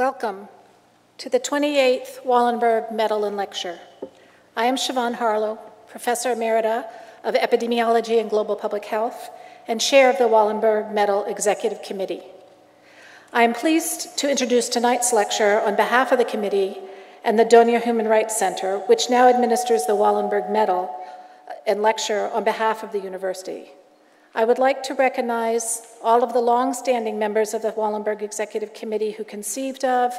Welcome to the 28th Wallenberg Medal and Lecture. I am Siobhan Harlow, Professor Emerita of Epidemiology and Global Public Health and Chair of the Wallenberg Medal Executive Committee. I am pleased to introduce tonight's lecture on behalf of the committee and the Donia Human Rights Center, which now administers the Wallenberg Medal and lecture on behalf of the university. I would like to recognize all of the long-standing members of the Wallenberg Executive Committee who conceived of,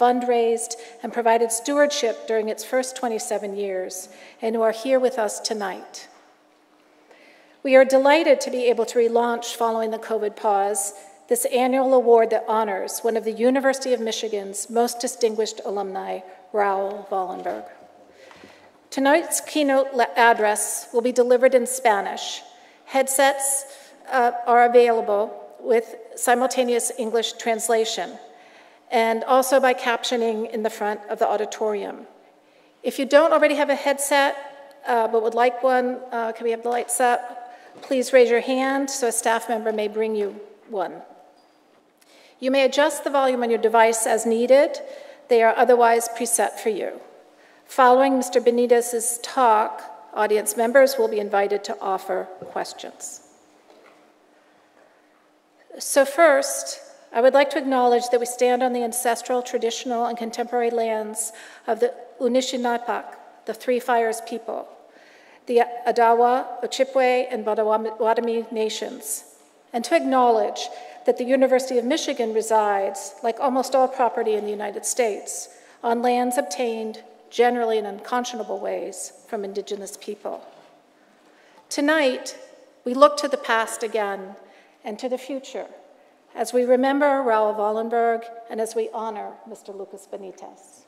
fundraised, and provided stewardship during its first 27 years, and who are here with us tonight. We are delighted to be able to relaunch following the COVID pause this annual award that honors one of the University of Michigan's most distinguished alumni, Raoul Wallenberg. Tonight's keynote address will be delivered in Spanish. Headsets uh, are available with simultaneous English translation and also by captioning in the front of the auditorium. If you don't already have a headset uh, but would like one, uh, can we have the lights up? Please raise your hand so a staff member may bring you one. You may adjust the volume on your device as needed. They are otherwise preset for you. Following Mr. Benitez's talk, audience members will be invited to offer questions. So first, I would like to acknowledge that we stand on the ancestral, traditional, and contemporary lands of the Unishinapak, the Three Fires people, the Odawa, Ojibwe, and Potawatomi nations, and to acknowledge that the University of Michigan resides, like almost all property in the United States, on lands obtained generally in unconscionable ways from indigenous people. Tonight, we look to the past again and to the future as we remember Raoul Wallenberg and as we honor Mr. Lucas Benitez.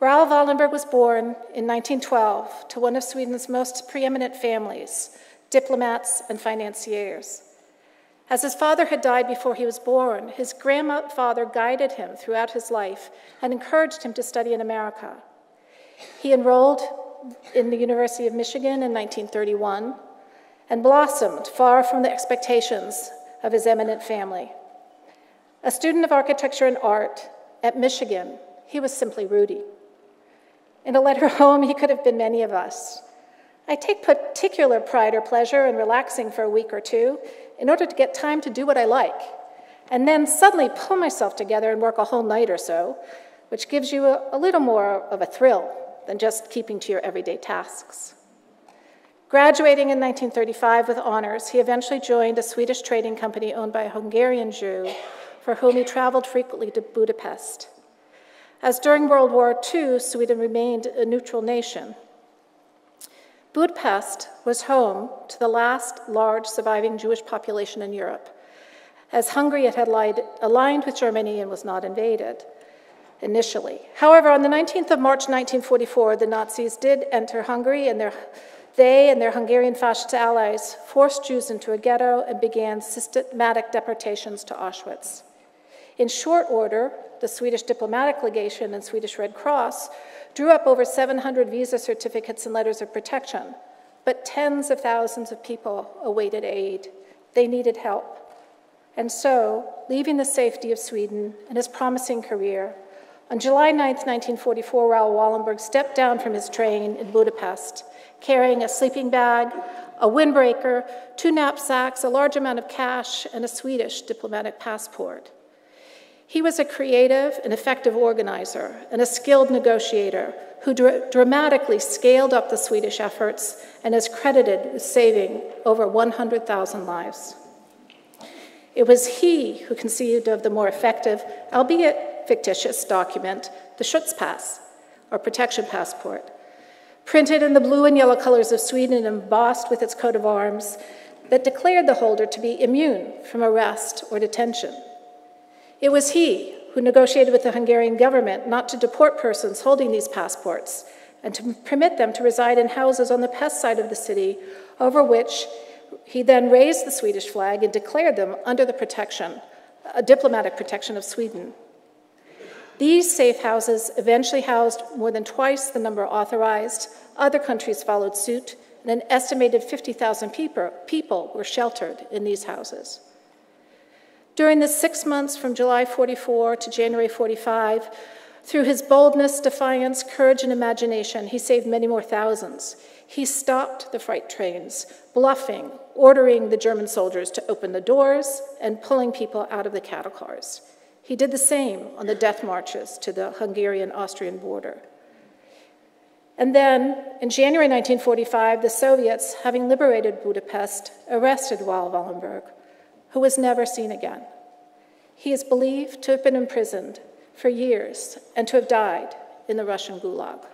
Raoul Wallenberg was born in 1912 to one of Sweden's most preeminent families, diplomats and financiers. As his father had died before he was born, his grandfather guided him throughout his life and encouraged him to study in America. He enrolled in the University of Michigan in 1931 and blossomed far from the expectations of his eminent family. A student of architecture and art at Michigan, he was simply Rudy. In a letter home, he could have been many of us. I take particular pride or pleasure in relaxing for a week or two in order to get time to do what I like, and then suddenly pull myself together and work a whole night or so, which gives you a, a little more of a thrill than just keeping to your everyday tasks. Graduating in 1935 with honors, he eventually joined a Swedish trading company owned by a Hungarian Jew for whom he traveled frequently to Budapest. As during World War II, Sweden remained a neutral nation. Budapest was home to the last large surviving Jewish population in Europe, as Hungary had aligned with Germany and was not invaded initially. However, on the 19th of March 1944, the Nazis did enter Hungary and their they and their Hungarian fascist allies forced Jews into a ghetto and began systematic deportations to Auschwitz. In short order, the Swedish diplomatic legation and Swedish Red Cross drew up over 700 visa certificates and letters of protection, but tens of thousands of people awaited aid. They needed help. And so, leaving the safety of Sweden and his promising career, on July 9, 1944, Raoul Wallenberg stepped down from his train in Budapest carrying a sleeping bag, a windbreaker, two knapsacks, a large amount of cash, and a Swedish diplomatic passport. He was a creative and effective organizer and a skilled negotiator who dr dramatically scaled up the Swedish efforts and is credited with saving over 100,000 lives. It was he who conceived of the more effective, albeit fictitious, document, the Schutzpass, or protection passport, printed in the blue and yellow colors of Sweden and embossed with its coat of arms, that declared the holder to be immune from arrest or detention. It was he who negotiated with the Hungarian government not to deport persons holding these passports and to permit them to reside in houses on the pest side of the city, over which he then raised the Swedish flag and declared them under the protection, a diplomatic protection of Sweden. These safe houses eventually housed more than twice the number authorized. Other countries followed suit, and an estimated 50,000 people were sheltered in these houses. During the six months from July 44 to January 45, through his boldness, defiance, courage, and imagination, he saved many more thousands. He stopped the freight trains, bluffing, ordering the German soldiers to open the doors, and pulling people out of the cattle cars. He did the same on the death marches to the Hungarian Austrian border. And then, in January 1945, the Soviets, having liberated Budapest, arrested Raoul Wallenberg, who was never seen again. He is believed to have been imprisoned for years and to have died in the Russian Gulag.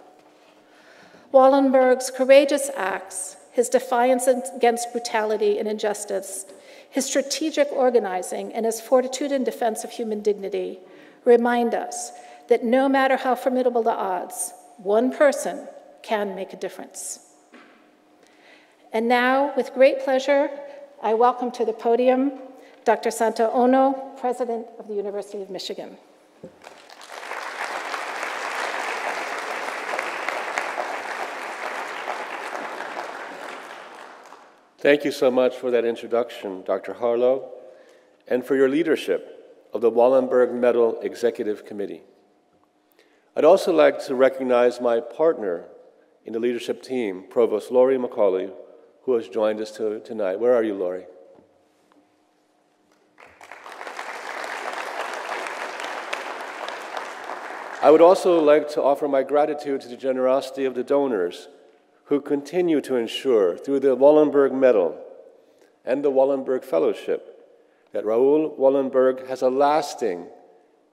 Wallenberg's courageous acts, his defiance against brutality and injustice, his strategic organizing, and his fortitude in defense of human dignity remind us that no matter how formidable the odds, one person can make a difference. And now, with great pleasure, I welcome to the podium Dr. Santa Ono, President of the University of Michigan. Thank you so much for that introduction, Dr. Harlow, and for your leadership of the Wallenberg Medal Executive Committee. I'd also like to recognize my partner in the leadership team, Provost Laurie McCauley, who has joined us to, tonight. Where are you, Laurie? I would also like to offer my gratitude to the generosity of the donors who continue to ensure, through the Wallenberg Medal and the Wallenberg Fellowship, that Raoul Wallenberg has a lasting,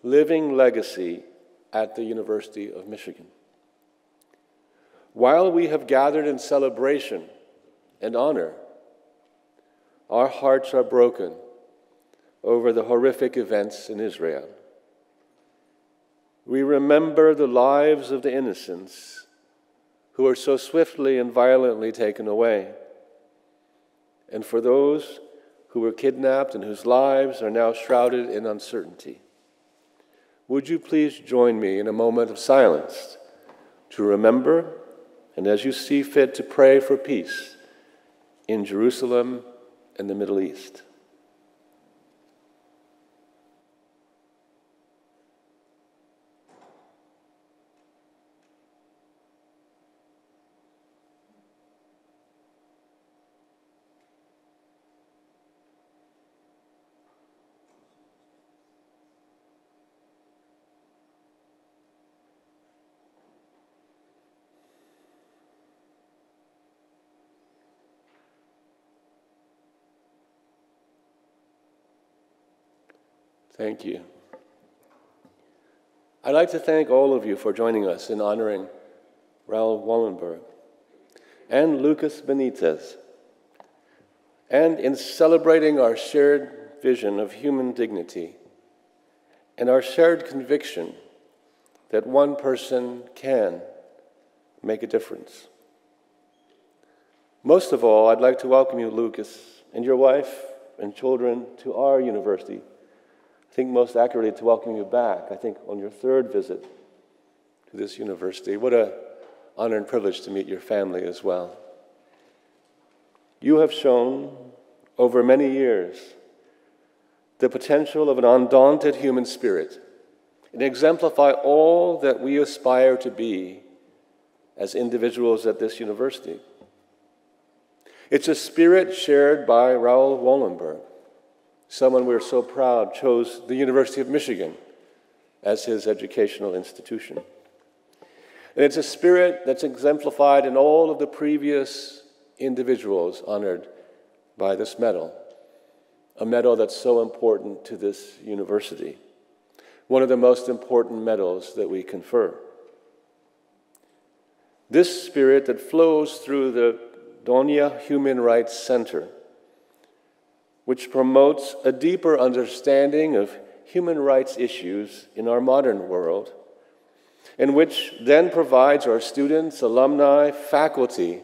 living legacy at the University of Michigan. While we have gathered in celebration and honor, our hearts are broken over the horrific events in Israel. We remember the lives of the innocents who are so swiftly and violently taken away. And for those who were kidnapped and whose lives are now shrouded in uncertainty. Would you please join me in a moment of silence to remember and as you see fit to pray for peace in Jerusalem and the Middle East? Thank you. I'd like to thank all of you for joining us in honoring Raoul Wallenberg and Lucas Benitez, and in celebrating our shared vision of human dignity and our shared conviction that one person can make a difference. Most of all, I'd like to welcome you, Lucas, and your wife and children to our university I think most accurately to welcome you back, I think on your third visit to this university. What an honor and privilege to meet your family as well. You have shown over many years the potential of an undaunted human spirit and exemplify all that we aspire to be as individuals at this university. It's a spirit shared by Raoul Wallenberg someone we're so proud chose the University of Michigan as his educational institution. And it's a spirit that's exemplified in all of the previous individuals honored by this medal, a medal that's so important to this university, one of the most important medals that we confer. This spirit that flows through the Donia Human Rights Center which promotes a deeper understanding of human rights issues in our modern world, and which then provides our students, alumni, faculty,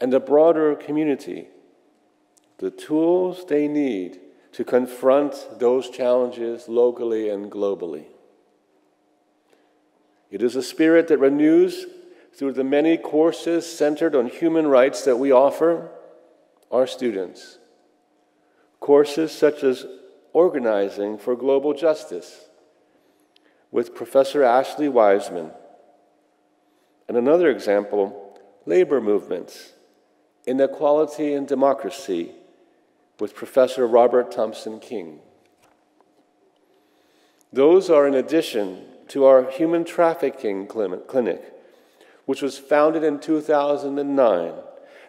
and the broader community the tools they need to confront those challenges locally and globally. It is a spirit that renews through the many courses centered on human rights that we offer our students Courses such as Organizing for Global Justice with Professor Ashley Wiseman. And another example, labor movements, inequality and democracy with Professor Robert Thompson King. Those are in addition to our human trafficking clinic, which was founded in 2009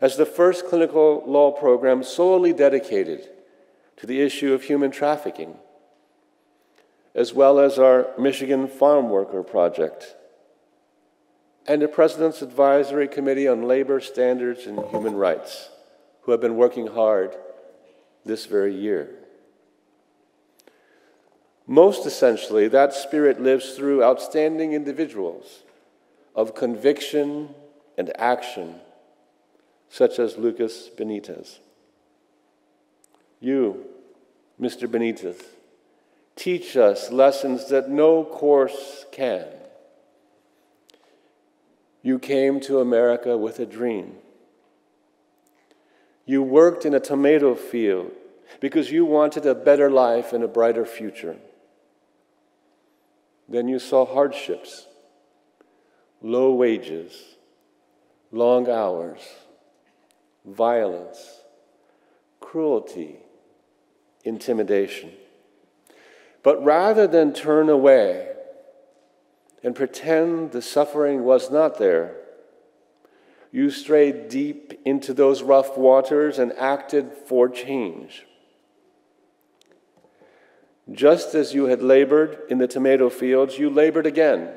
as the first clinical law program solely dedicated to the issue of human trafficking, as well as our Michigan Farm Worker Project and the President's Advisory Committee on Labor Standards and Human Rights, who have been working hard this very year. Most essentially, that spirit lives through outstanding individuals of conviction and action, such as Lucas Benitez. You, Mr. Benitez, teach us lessons that no course can. You came to America with a dream. You worked in a tomato field because you wanted a better life and a brighter future. Then you saw hardships, low wages, long hours, violence, cruelty, intimidation. But rather than turn away and pretend the suffering was not there, you strayed deep into those rough waters and acted for change. Just as you had labored in the tomato fields, you labored again,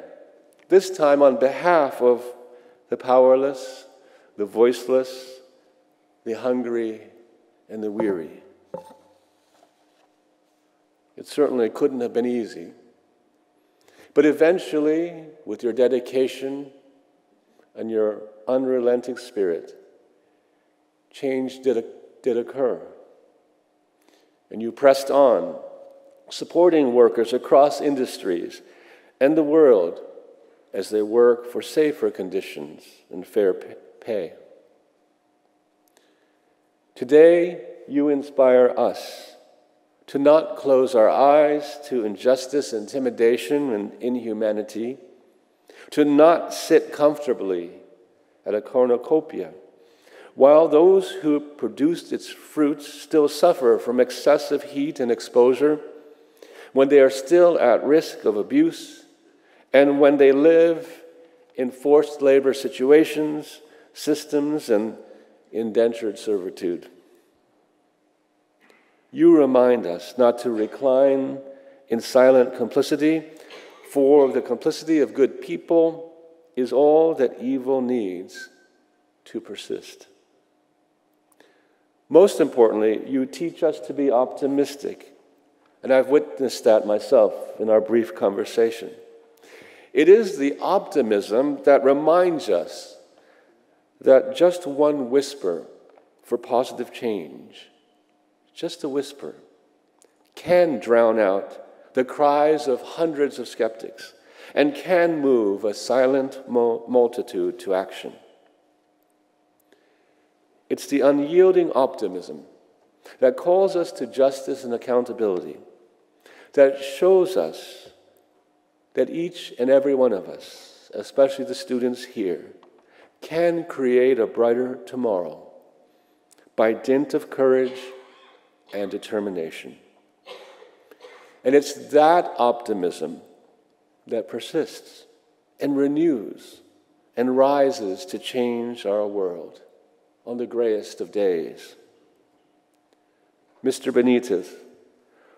this time on behalf of the powerless, the voiceless, the hungry, and the weary. It certainly couldn't have been easy. But eventually, with your dedication and your unrelenting spirit, change did, did occur. And you pressed on supporting workers across industries and the world as they work for safer conditions and fair pay. Today, you inspire us to not close our eyes to injustice, intimidation, and inhumanity, to not sit comfortably at a cornucopia, while those who produced its fruits still suffer from excessive heat and exposure when they are still at risk of abuse, and when they live in forced labor situations, systems, and indentured servitude. You remind us not to recline in silent complicity, for the complicity of good people is all that evil needs to persist. Most importantly, you teach us to be optimistic and I've witnessed that myself in our brief conversation. It is the optimism that reminds us that just one whisper for positive change, just a whisper, can drown out the cries of hundreds of skeptics and can move a silent multitude to action. It's the unyielding optimism that calls us to justice and accountability that shows us that each and every one of us, especially the students here, can create a brighter tomorrow by dint of courage and determination. And it's that optimism that persists and renews and rises to change our world on the grayest of days. Mr. Benitez,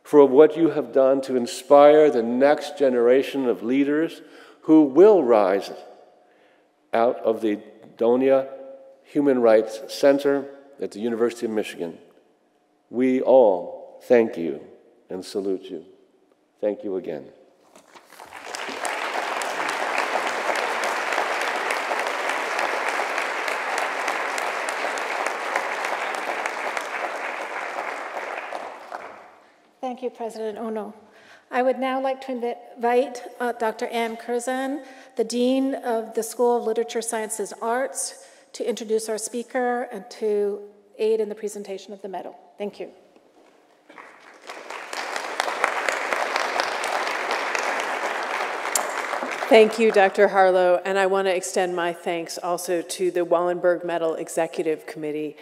for what you have done to inspire the next generation of leaders who will rise out of the Donia Human Rights Center at the University of Michigan. We all thank you and salute you. Thank you again. Thank you, President Ono. I would now like to invite uh, Dr. Ann Curzon, the Dean of the School of Literature, Sciences, Arts, to introduce our speaker and to aid in the presentation of the medal. Thank you. Thank you, Dr. Harlow, and I want to extend my thanks also to the Wallenberg Medal Executive Committee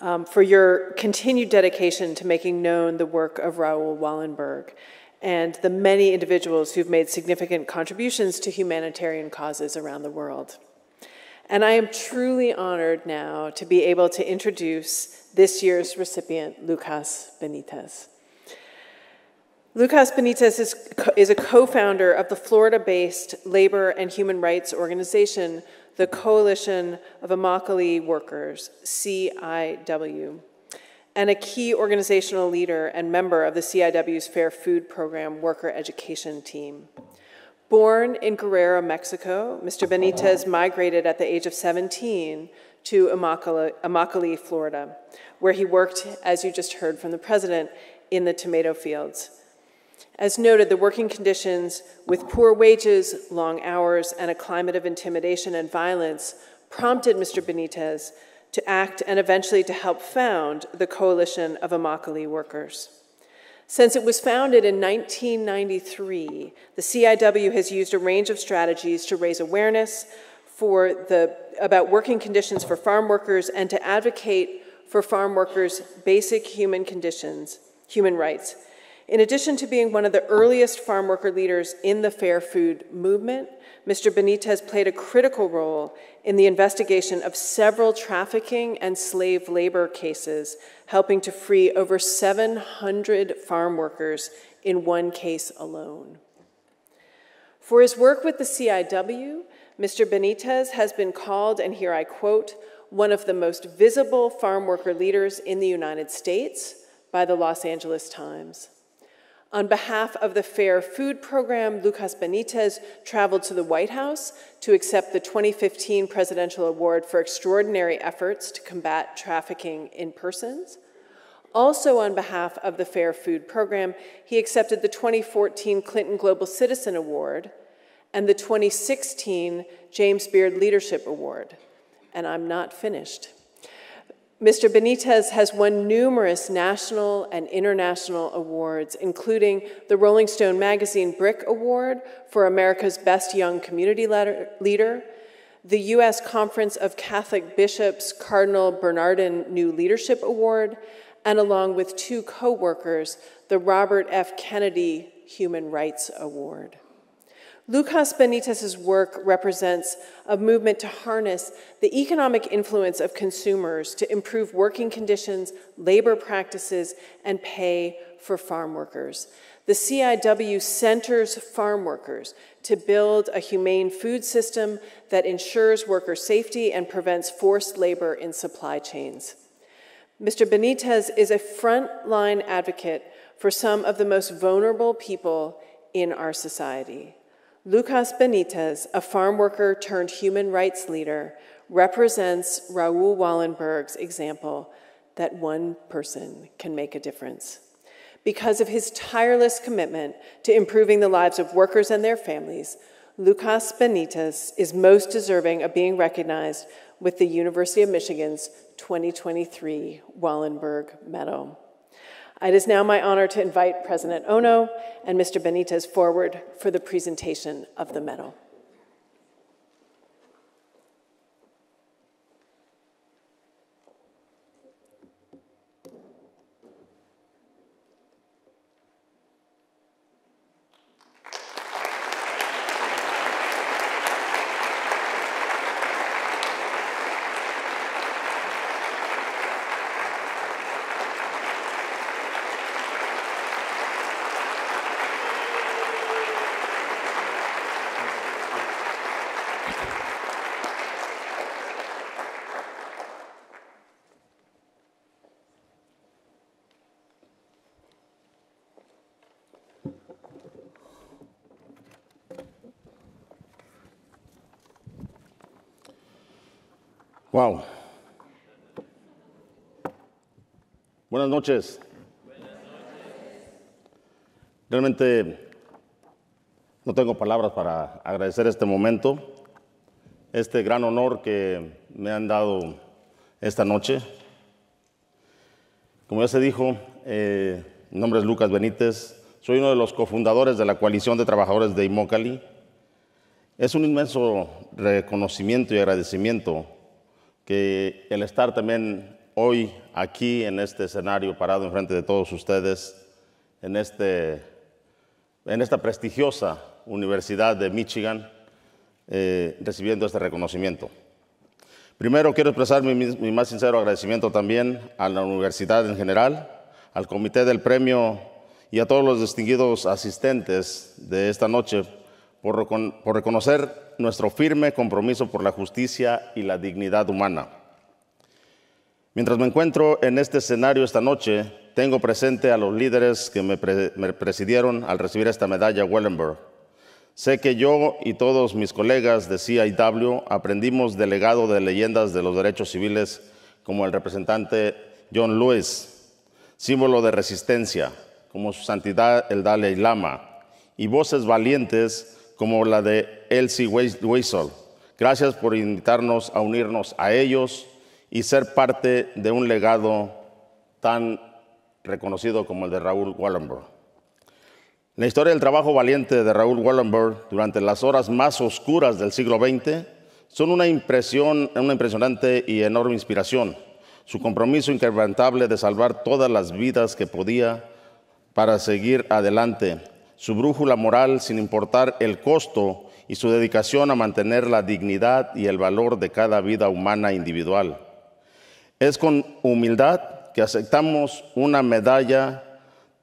um, for your continued dedication to making known the work of Raoul Wallenberg and the many individuals who've made significant contributions to humanitarian causes around the world. And I am truly honored now to be able to introduce this year's recipient, Lucas Benitez. Lucas Benitez is, is a co founder of the Florida based labor and human rights organization, the Coalition of Immokalee Workers, CIW, and a key organizational leader and member of the CIW's Fair Food Program worker education team. Born in Guerrero, Mexico, Mr. Benitez migrated at the age of 17 to Immokalee, Florida, where he worked, as you just heard from the president, in the tomato fields. As noted, the working conditions with poor wages, long hours, and a climate of intimidation and violence prompted Mr. Benitez to act and eventually to help found the Coalition of Immokalee Workers. Since it was founded in 1993, the CIW has used a range of strategies to raise awareness for the, about working conditions for farm workers and to advocate for farm workers' basic human conditions, human rights, in addition to being one of the earliest farm worker leaders in the fair food movement, Mr. Benitez played a critical role in the investigation of several trafficking and slave labor cases, helping to free over 700 farm workers in one case alone. For his work with the CIW, Mr. Benitez has been called, and here I quote, one of the most visible farm worker leaders in the United States by the Los Angeles Times. On behalf of the Fair Food Program, Lucas Benitez traveled to the White House to accept the 2015 Presidential Award for Extraordinary Efforts to Combat Trafficking in Persons. Also, on behalf of the Fair Food Program, he accepted the 2014 Clinton Global Citizen Award and the 2016 James Beard Leadership Award. And I'm not finished. Mr. Benitez has won numerous national and international awards, including the Rolling Stone Magazine Brick Award for America's Best Young Community Leader, the U.S. Conference of Catholic Bishops Cardinal Bernardin New Leadership Award, and along with two co workers, the Robert F. Kennedy Human Rights Award. Lucas Benitez's work represents a movement to harness the economic influence of consumers to improve working conditions, labor practices, and pay for farm workers. The CIW centers farm workers to build a humane food system that ensures worker safety and prevents forced labor in supply chains. Mr. Benitez is a frontline advocate for some of the most vulnerable people in our society. Lucas Benitez, a farm worker turned human rights leader, represents Raoul Wallenberg's example that one person can make a difference. Because of his tireless commitment to improving the lives of workers and their families, Lucas Benitez is most deserving of being recognized with the University of Michigan's 2023 Wallenberg Medal. It is now my honor to invite President Ono and Mr. Benitez forward for the presentation of the medal. Wow. Buenas noches. Realmente no tengo palabras para agradecer este momento, este gran honor que me han dado esta noche. Como ya se dijo, eh, mi nombre es Lucas Benítez, soy uno de los cofundadores de la coalición de trabajadores de Immokalee Es un inmenso reconocimiento y agradecimiento que el estar también hoy aquí en este escenario parado enfrente de todos ustedes, en, este, en esta prestigiosa Universidad de Michigan, eh, recibiendo este reconocimiento. Primero quiero expresar mi, mi, más sincero agradecimiento también a la universidad en general, al comité del premio y a todos los distinguidos asistentes de esta noche por, por reconocer nuestro firme compromiso por la justicia y la dignidad humana. Mientras me encuentro en este escenario esta noche, tengo presente a los líderes que me, pre me presidieron al recibir esta medalla Wellenberg. Sé que yo y todos mis colegas de CIW aprendimos del legado de leyendas de los derechos civiles como el representante John Lewis, símbolo de resistencia, como su santidad el Dalai Lama, y voces valientes como la de Elsie Weisel. Gracias por invitarnos a unirnos a ellos y ser parte de un legado tan reconocido como el de Raúl Wallenberg. La historia del trabajo valiente de Raúl Wallenberg durante las horas más oscuras del siglo XX son una, impresión, una impresionante y enorme inspiración. Su compromiso inquebrantable de salvar todas las vidas que podía para seguir adelante, su brújula moral sin importar el costo y su dedicación a mantener la dignidad y el valor de cada vida humana individual. Es con humildad que aceptamos una medalla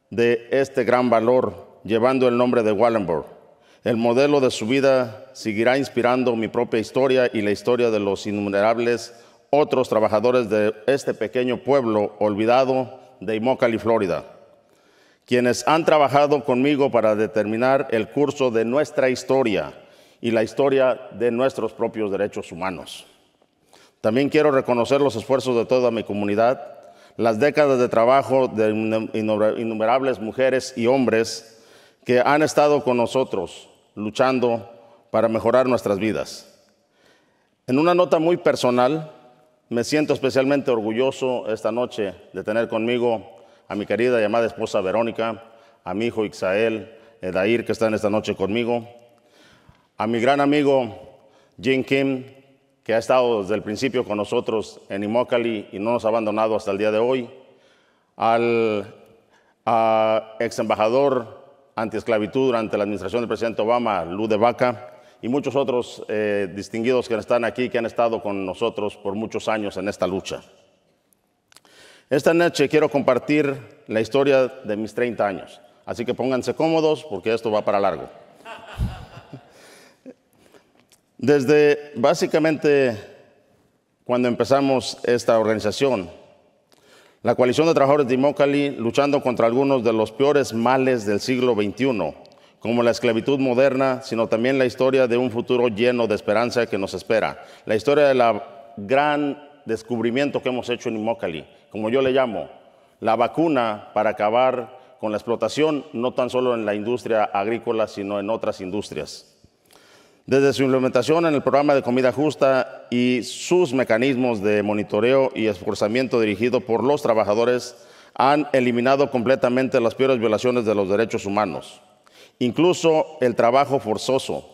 de este gran valor llevando el nombre de Wallenberg. El modelo de su vida seguirá inspirando mi propia historia y la historia de los innumerables otros trabajadores de este pequeño pueblo olvidado de Immokalee, Florida, quienes han trabajado conmigo para determinar el curso de nuestra historia y la historia de nuestros propios derechos humanos. También quiero reconocer los esfuerzos de toda mi comunidad, las décadas de trabajo de innumerables mujeres y hombres que han estado con nosotros luchando para mejorar nuestras vidas. En una nota muy personal, me siento especialmente orgulloso esta noche de tener conmigo a mi querida y amada esposa Verónica, a mi hijo Ixael, Edair, que está en esta noche conmigo, a mi gran amigo Jim Kim, que ha estado desde el principio con nosotros en Immokalee y no nos ha abandonado hasta el día de hoy, al ex embajador antiesclavitud durante la administración del presidente Obama, Lou de Vaca, y muchos otros eh, distinguidos que están aquí, que han estado con nosotros por muchos años en esta lucha. Esta noche quiero compartir la historia de mis 30 años, así que pónganse cómodos porque esto va para largo. Desde básicamente cuando empezamos esta organización, la coalición de trabajadores de Immokalee luchando contra algunos de los peores males del siglo XXI, como la esclavitud moderna, sino también la historia de un futuro lleno de esperanza que nos espera. La historia del gran descubrimiento que hemos hecho en Immokalee, como yo le llamo, la vacuna para acabar con la explotación, no tan solo en la industria agrícola, sino en otras industrias. Desde su implementación en el programa de comida justa y sus mecanismos de monitoreo y esforzamiento dirigido por los trabajadores han eliminado completamente las peores violaciones de los derechos humanos, incluso el trabajo forzoso,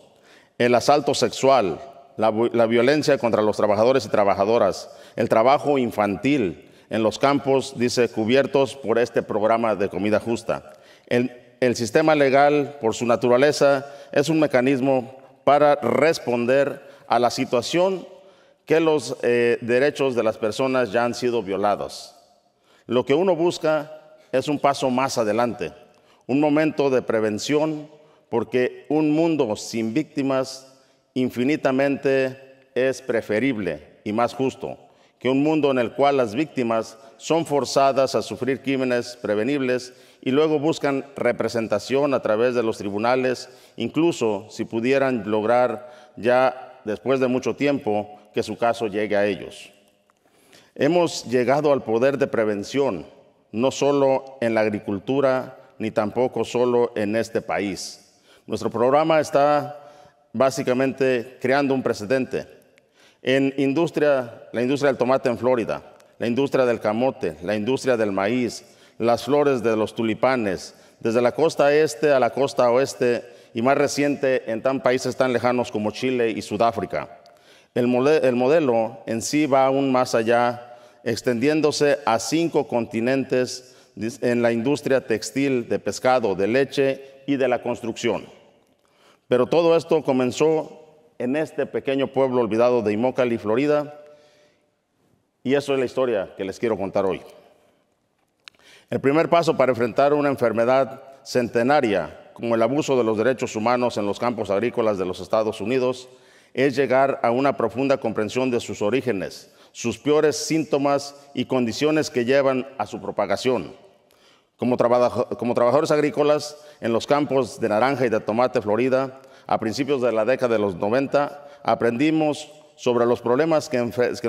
el asalto sexual, la, violencia contra los trabajadores y trabajadoras, el trabajo infantil en los campos, dice, cubiertos por este programa de comida justa. El, el sistema legal, por su naturaleza, es un mecanismo para responder a la situación que los eh, derechos de las personas ya han sido violados. Lo que uno busca es un paso más adelante, un momento de prevención, porque un mundo sin víctimas infinitamente es preferible y más justo que un mundo en el cual las víctimas son forzadas a sufrir crímenes prevenibles y luego buscan representación a través de los tribunales, incluso si pudieran lograr ya después de mucho tiempo que su caso llegue a ellos. Hemos llegado al poder de prevención, no solo en la agricultura, ni tampoco solo en este país. Nuestro programa está básicamente creando un precedente. En industria, la industria del tomate en Florida, la industria del camote, la industria del maíz, las flores de los tulipanes, desde la costa este a la costa oeste y más reciente en tan países tan lejanos como Chile y Sudáfrica. El, el modelo en sí va aún más allá, extendiéndose a cinco continentes en la industria textil, de pescado, de leche y de la construcción. Pero todo esto comenzó en este pequeño pueblo olvidado de Immokalee, Florida, y eso es la historia que les quiero contar hoy. El primer paso para enfrentar una enfermedad centenaria como el abuso de los derechos humanos en los campos agrícolas de los Estados Unidos es llegar a una profunda comprensión de sus orígenes, sus peores síntomas y condiciones que llevan a su propagación. Como, como, trabajadores agrícolas en los campos de naranja y de tomate Florida, a principios de la década de los 90, aprendimos sobre los problemas que,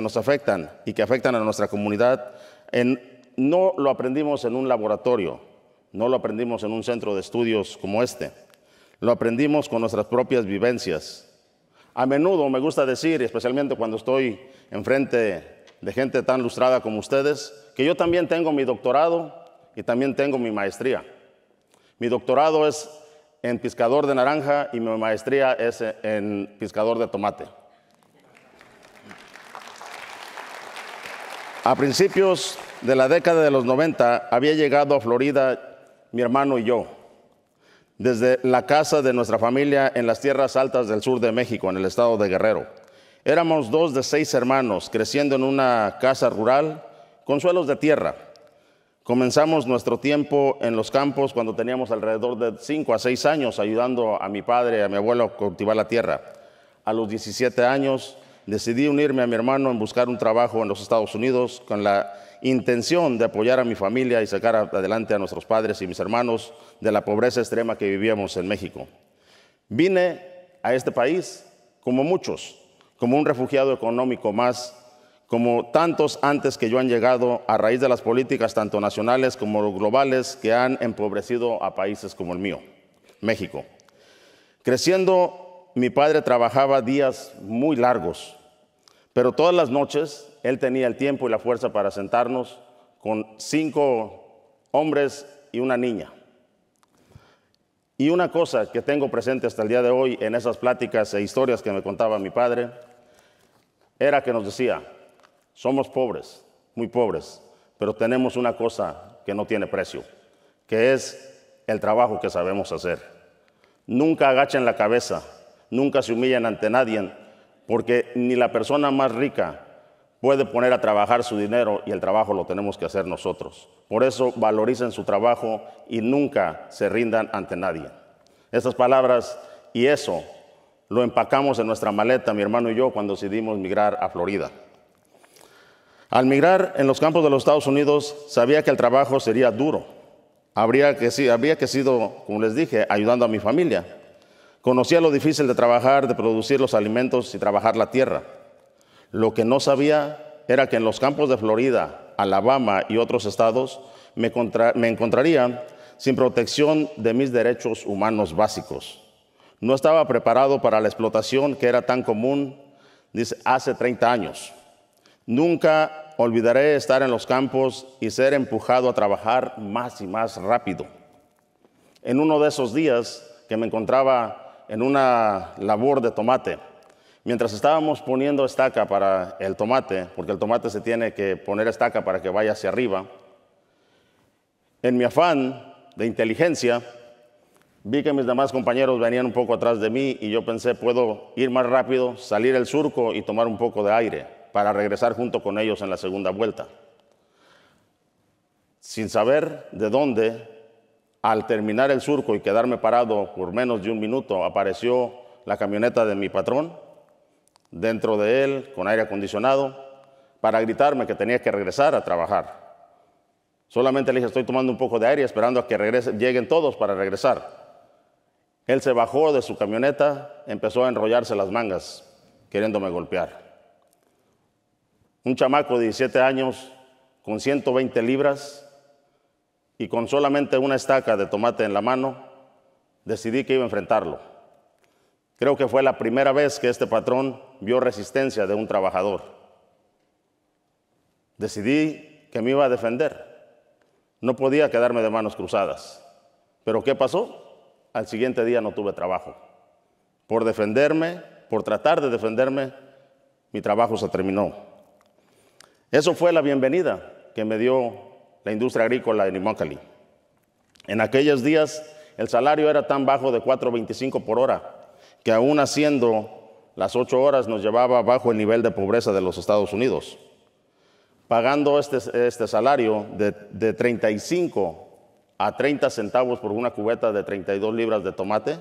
nos afectan y que afectan a nuestra comunidad. No lo aprendimos en un laboratorio, no lo aprendimos en un centro de estudios como este, lo aprendimos con nuestras propias vivencias. A menudo me gusta decir, especialmente cuando estoy enfrente de gente tan ilustrada como ustedes, que yo también tengo mi doctorado y también tengo mi maestría. Mi doctorado es en pescador de naranja y mi maestría es en pescador de tomate. A principios de la década de los 90 había llegado a Florida mi hermano y yo, desde la casa de nuestra familia en las tierras altas del sur de México, en el estado de Guerrero. Éramos dos de seis hermanos creciendo en una casa rural con suelos de tierra. Comenzamos nuestro tiempo en los campos cuando teníamos alrededor de cinco a seis años ayudando a mi padre y a mi abuelo a cultivar la tierra. A los 17 años decidí unirme a mi hermano en buscar un trabajo en los Estados Unidos con la intención de apoyar a mi familia y sacar adelante a nuestros padres y mis hermanos de la pobreza extrema que vivíamos en México. Vine a este país, como muchos, como un refugiado económico más, como tantos antes que yo han llegado a raíz de las políticas tanto nacionales como globales que han empobrecido a países como el mío, México. Creciendo, mi padre trabajaba días muy largos, pero todas las noches él tenía el tiempo y la fuerza para sentarnos con cinco hombres y una niña. Y una cosa que tengo presente hasta el día de hoy en esas pláticas e historias que me contaba mi padre, era que nos decía, somos pobres, muy pobres, pero tenemos una cosa que no tiene precio, que es el trabajo que sabemos hacer. Nunca agachen la cabeza, nunca se humillen ante nadie, porque ni la persona más rica puede poner a trabajar su dinero y el trabajo lo tenemos que hacer nosotros. Por eso valoricen su trabajo y nunca se rindan ante nadie. Estas palabras y eso lo empacamos en nuestra maleta, mi hermano y yo, cuando decidimos migrar a Florida. Al migrar en los campos de los Estados Unidos, sabía que el trabajo sería duro. Habría que, había que sido, como les dije, ayudando a mi familia. Conocía lo difícil de trabajar, de producir los alimentos y trabajar la tierra. Lo que no sabía era que en los campos de Florida, Alabama y otros estados me, encontraría sin protección de mis derechos humanos básicos. No estaba preparado para la explotación que era tan común hace 30 años. Nunca olvidaré estar en los campos y ser empujado a trabajar más y más rápido. En uno de esos días que me encontraba en una labor de tomate, Mientras estábamos poniendo estaca para el tomate, porque el tomate se tiene que poner estaca para que vaya hacia arriba, en mi afán de inteligencia, vi que mis demás compañeros venían un poco atrás de mí y yo pensé, puedo ir más rápido, salir el surco y tomar un poco de aire para regresar junto con ellos en la segunda vuelta. Sin saber de dónde, al terminar el surco y quedarme parado por menos de un minuto, apareció la camioneta de mi patrón dentro de él con aire acondicionado para gritarme que tenía que regresar a trabajar. Solamente le dije, estoy tomando un poco de aire esperando a que lleguen todos para regresar. Él se bajó de su camioneta, empezó a enrollarse las mangas, queriéndome golpear. Un chamaco de 17 años, con 120 libras y con solamente una estaca de tomate en la mano, decidí que iba a enfrentarlo. Creo que fue la primera vez que este patrón vio resistencia de un trabajador. Decidí que me iba a defender. No podía quedarme de manos cruzadas. Pero ¿qué pasó? al siguiente día no tuve trabajo. Por defenderme, por tratar de defenderme, mi trabajo se terminó. Eso fue la bienvenida que me dio la industria agrícola en Immokalee. En aquellos días el salario era tan bajo de 4.25 por hora que aún haciendo las ocho horas nos llevaba bajo el nivel de pobreza de los Estados Unidos. Pagando este, este salario de, de 35 a 30 centavos por una cubeta de 32 libras de tomate,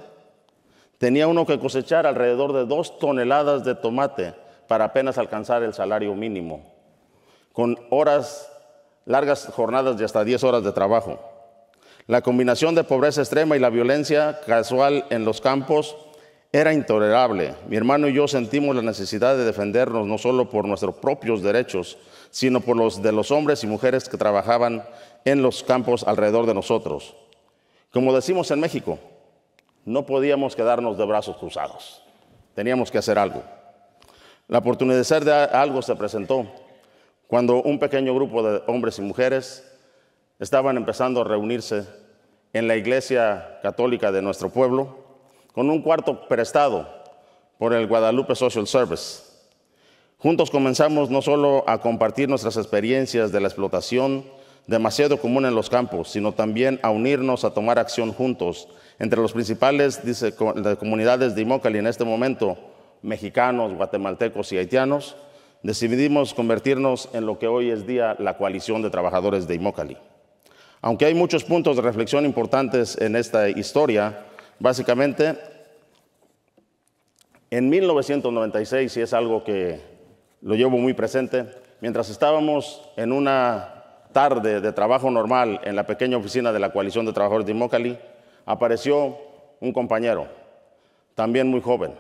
tenía uno que cosechar alrededor de dos toneladas de tomate para apenas alcanzar el salario mínimo, con horas, largas jornadas de hasta 10 horas de trabajo. La combinación de pobreza extrema y la violencia casual en los campos era intolerable. Mi hermano y yo sentimos la necesidad de defendernos no solo por nuestros propios derechos, sino por los de los hombres y mujeres que trabajaban en los campos alrededor de nosotros. Como decimos en México, no podíamos quedarnos de brazos cruzados. Teníamos que hacer algo. La oportunidad de hacer algo se presentó cuando un pequeño grupo de hombres y mujeres estaban empezando a reunirse en la iglesia católica de nuestro pueblo con un cuarto prestado por el Guadalupe Social Service. Juntos comenzamos no solo a compartir nuestras experiencias de la explotación demasiado común en los campos, sino también a unirnos a tomar acción juntos. Entre los principales dice, comunidades de Imócali en este momento, mexicanos, guatemaltecos y haitianos, decidimos convertirnos en lo que hoy es día la coalición de trabajadores de Imócali. Aunque hay muchos puntos de reflexión importantes en esta historia, básicamente, en 1996, y es algo que lo llevo muy presente, mientras estábamos en una tarde de trabajo normal en la pequeña oficina de la Coalición de Trabajadores de Imócali, apareció un compañero, también muy joven,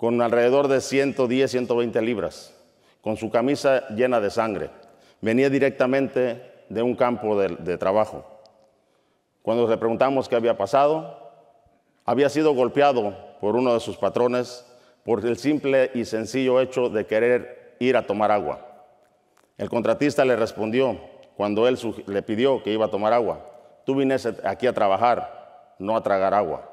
con alrededor de 110, 120 libras, con su camisa llena de sangre. Venía directamente de un campo de, trabajo. Cuando le preguntamos qué había pasado, había sido golpeado por uno de sus patrones por el simple y sencillo hecho de querer ir a tomar agua. El contratista le respondió cuando él le pidió que iba a tomar agua, tú viniste aquí a trabajar, no a tragar agua.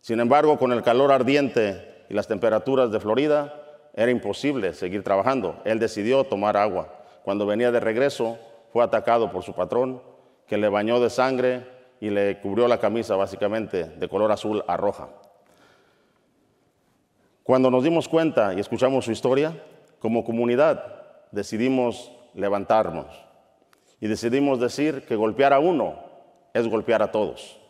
Sin embargo, con el calor ardiente y las temperaturas de Florida, era imposible seguir trabajando. Él decidió tomar agua. Cuando venía de regreso, fue atacado por su patrón, que le bañó de sangre y le cubrió la camisa básicamente de color azul a roja. Cuando nos dimos cuenta y escuchamos su historia, como comunidad decidimos levantarnos y decidimos decir que golpear a uno es golpear a todos.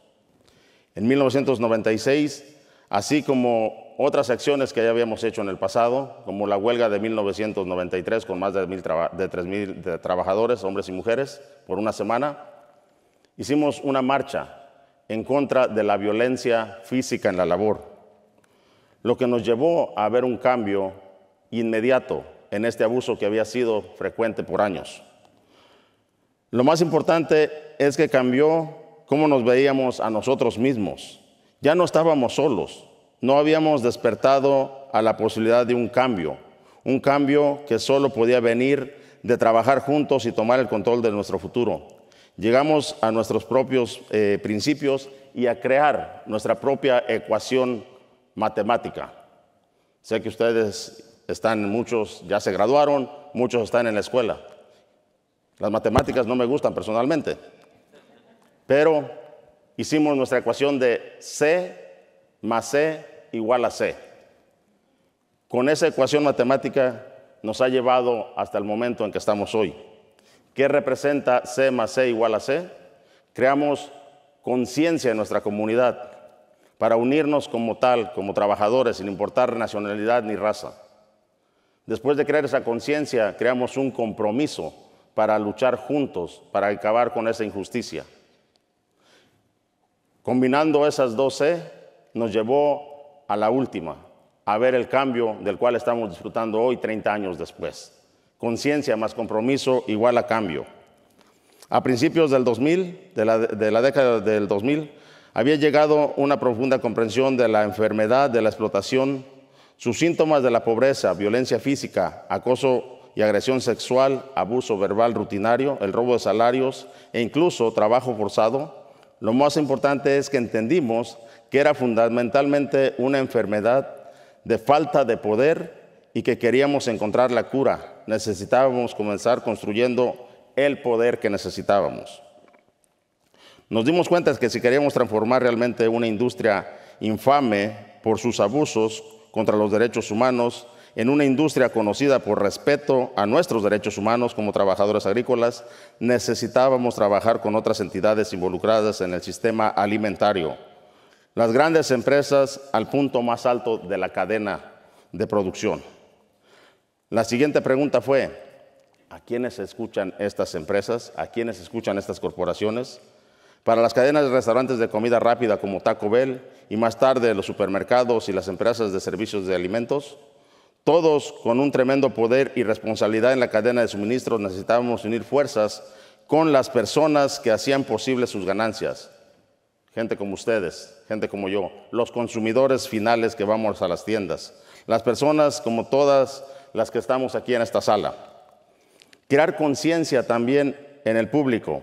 En 1996, así como otras acciones que ya habíamos hecho en el pasado, como la huelga de 1993 con más de, mil 3.000 trabajadores, hombres y mujeres, por una semana. Hicimos una marcha en contra de la violencia física en la labor, lo que nos llevó a ver un cambio inmediato en este abuso que había sido frecuente por años. Lo más importante es que cambió cómo nos veíamos a nosotros mismos. Ya no estábamos solos, no habíamos despertado a la posibilidad de un cambio, un cambio que solo podía venir de trabajar juntos y tomar el control de nuestro futuro. Llegamos a nuestros propios eh, principios y a crear nuestra propia ecuación matemática. Sé que ustedes están, muchos ya se graduaron, muchos están en la escuela. Las matemáticas no me gustan personalmente, pero hicimos nuestra ecuación de C más C igual a C. Con esa ecuación matemática nos ha llevado hasta el momento en que estamos hoy. ¿Qué representa C más C igual a C? Creamos conciencia en nuestra comunidad para unirnos como tal, como trabajadores, sin importar nacionalidad ni raza. Después de crear esa conciencia, creamos un compromiso para luchar juntos, para acabar con esa injusticia. Combinando esas dos C, nos llevó a la última, a ver el cambio del cual estamos disfrutando hoy, 30 años después. Conciencia más compromiso igual a cambio. A principios del 2000, de la, de la década del 2000, había llegado una profunda comprensión de la enfermedad de la explotación, sus síntomas de la pobreza, violencia física, acoso y agresión sexual, abuso verbal rutinario, el robo de salarios e incluso trabajo forzado lo más importante es que entendimos que era fundamentalmente una enfermedad de falta de poder y que queríamos encontrar la cura. Necesitábamos comenzar construyendo el poder que necesitábamos. Nos dimos cuenta que si queríamos transformar realmente una industria infame por sus abusos contra los derechos humanos, en una industria conocida por respeto a nuestros derechos humanos como trabajadores agrícolas, necesitábamos trabajar con otras entidades involucradas en el sistema alimentario. Las grandes empresas al punto más alto de la cadena de producción. La siguiente pregunta fue, ¿a quiénes escuchan estas empresas? ¿A quiénes escuchan estas corporaciones? Para las cadenas de restaurantes de comida rápida como Taco Bell y más tarde los supermercados y las empresas de servicios de alimentos, todos con un tremendo poder y responsabilidad en la cadena de suministro necesitábamos unir fuerzas con las personas que hacían posible sus ganancias. Gente como ustedes, gente como yo, los consumidores finales que vamos a las tiendas, las personas como todas las que estamos aquí en esta sala. Crear conciencia también en el público,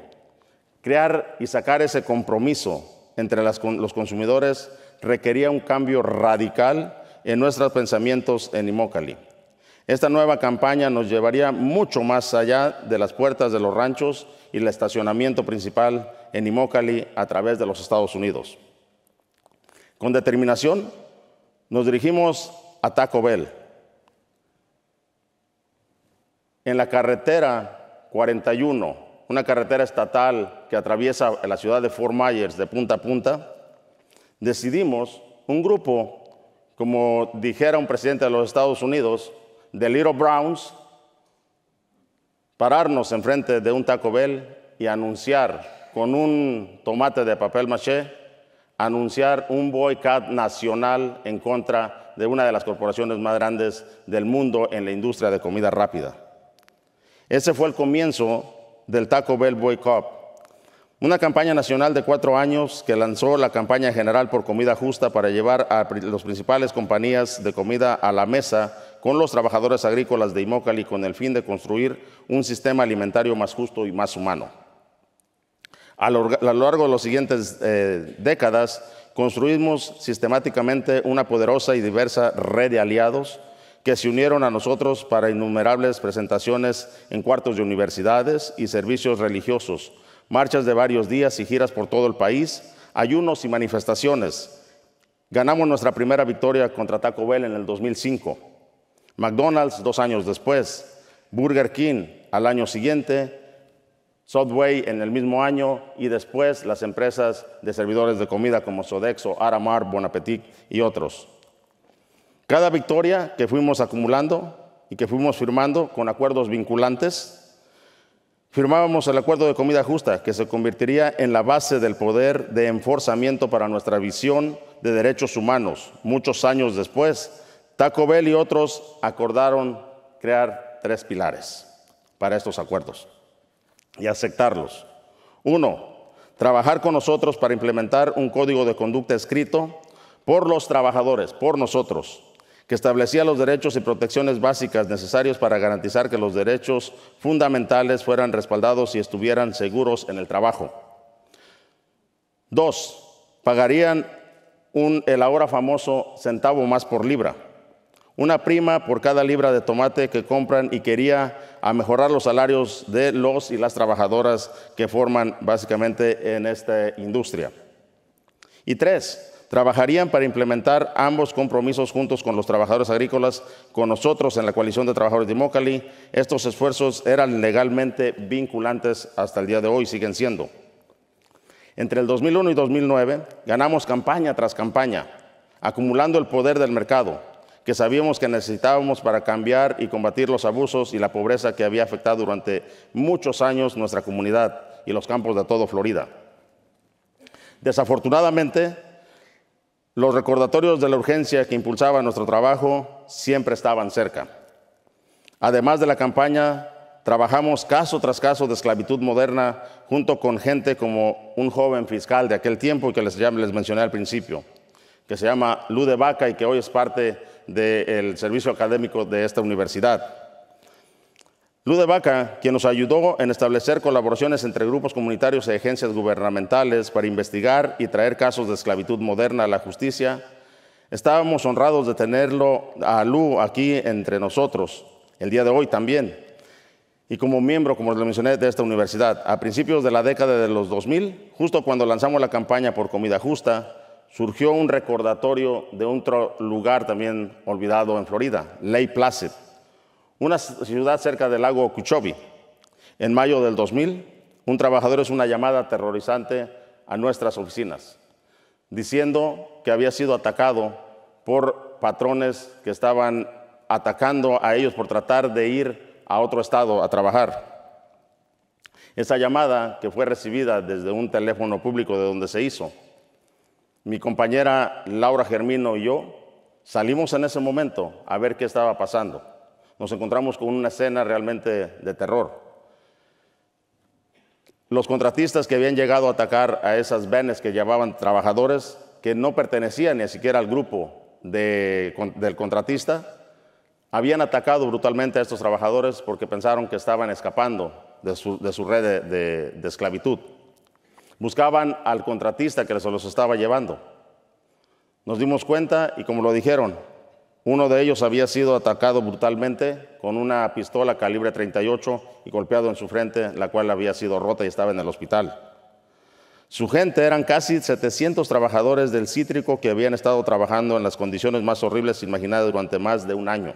crear y sacar ese compromiso entre los consumidores requería un cambio radical en nuestros pensamientos en Imócali. Esta nueva campaña nos llevaría mucho más allá de las puertas de los ranchos y el estacionamiento principal en Imócali a través de los Estados Unidos. Con determinación nos dirigimos a Taco Bell. En la carretera 41, una carretera estatal que atraviesa la ciudad de Fort Myers de punta a punta, decidimos, un grupo como dijera un presidente de los Estados Unidos, de Little Browns, pararnos enfrente de un Taco Bell y anunciar con un tomate de papel maché, anunciar un boicot nacional en contra de una de las corporaciones más grandes del mundo en la industria de comida rápida. Ese fue el comienzo del Taco Bell Boycott. Una campaña nacional de cuatro años que lanzó la campaña general por comida justa para llevar a las principales compañías de comida a la mesa con los trabajadores agrícolas de Imócali con el fin de construir un sistema alimentario más justo y más humano. A lo, largo de las siguientes eh, décadas, construimos sistemáticamente una poderosa y diversa red de aliados que se unieron a nosotros para innumerables presentaciones en cuartos de universidades y servicios religiosos marchas de varios días y giras por todo el país, ayunos y manifestaciones. Ganamos nuestra primera victoria contra Taco Bell en el 2005, McDonald's dos años después, Burger King al año siguiente, Subway en el mismo año y después las empresas de servidores de comida como Sodexo, Aramar, Bon Appetit y otros. Cada victoria que fuimos acumulando y que fuimos firmando con acuerdos vinculantes Firmábamos el acuerdo de comida justa, que se convertiría en la base del poder de enforzamiento para nuestra visión de derechos humanos. Muchos años después, Taco Bell y otros acordaron crear tres pilares para estos acuerdos y aceptarlos. Uno, trabajar con nosotros para implementar un código de conducta escrito por los trabajadores, por nosotros, que establecía los derechos y protecciones básicas necesarios para garantizar que los derechos fundamentales fueran respaldados y estuvieran seguros en el trabajo. Dos, pagarían el ahora famoso centavo más por libra, una prima por cada libra de tomate que compran y quería a mejorar los salarios de los y las trabajadoras que forman básicamente en esta industria. Y tres, trabajarían para implementar ambos compromisos juntos con los trabajadores agrícolas, con nosotros en la coalición de trabajadores de Mocali. Estos esfuerzos eran legalmente vinculantes hasta el día de hoy, siguen siendo. Entre el 2001 y 2009 ganamos campaña tras campaña, acumulando el poder del mercado que sabíamos que necesitábamos para cambiar y combatir los abusos y la pobreza que había afectado durante muchos años nuestra comunidad y los campos de todo Florida. Desafortunadamente, los recordatorios de la urgencia que impulsaba nuestro trabajo siempre estaban cerca. Además de la campaña, trabajamos caso tras caso de esclavitud moderna junto con gente como un joven fiscal de aquel tiempo que les, les mencioné al principio, que se llama Lu de Vaca y que hoy es parte del servicio académico de esta universidad. Luz de Vaca, quien nos ayudó en establecer colaboraciones entre grupos comunitarios y agencias gubernamentales para investigar y traer casos de esclavitud moderna a la justicia, estábamos honrados de tenerlo a Lu aquí entre nosotros, el día de hoy también. Y como miembro, como les mencioné, de esta universidad, a principios de la década de los 2000, justo cuando lanzamos la campaña por comida justa, surgió un recordatorio de otro lugar también olvidado en Florida, Lake Placid una ciudad cerca del lago Okeechobee. En mayo del 2000, un trabajador hizo una llamada aterrorizante a nuestras oficinas, diciendo que había sido atacado por patrones que estaban atacando a ellos por tratar de ir a otro estado a trabajar. Esa llamada que fue recibida desde un teléfono público de donde se hizo, mi compañera Laura Germino y yo salimos en ese momento a ver qué estaba pasando nos encontramos con una escena realmente de terror. Los contratistas que habían llegado a atacar a esas venes que llevaban trabajadores que no pertenecían ni siquiera al grupo del contratista, habían atacado brutalmente a estos trabajadores porque pensaron que estaban escapando de su, red de, de, esclavitud. Buscaban al contratista que se los estaba llevando. Nos dimos cuenta y como lo dijeron, uno de ellos había sido atacado brutalmente con una pistola calibre 38 y golpeado en su frente, la cual había sido rota y estaba en el hospital. Su gente eran casi 700 trabajadores del cítrico que habían estado trabajando en las condiciones más horribles imaginadas durante más de un año.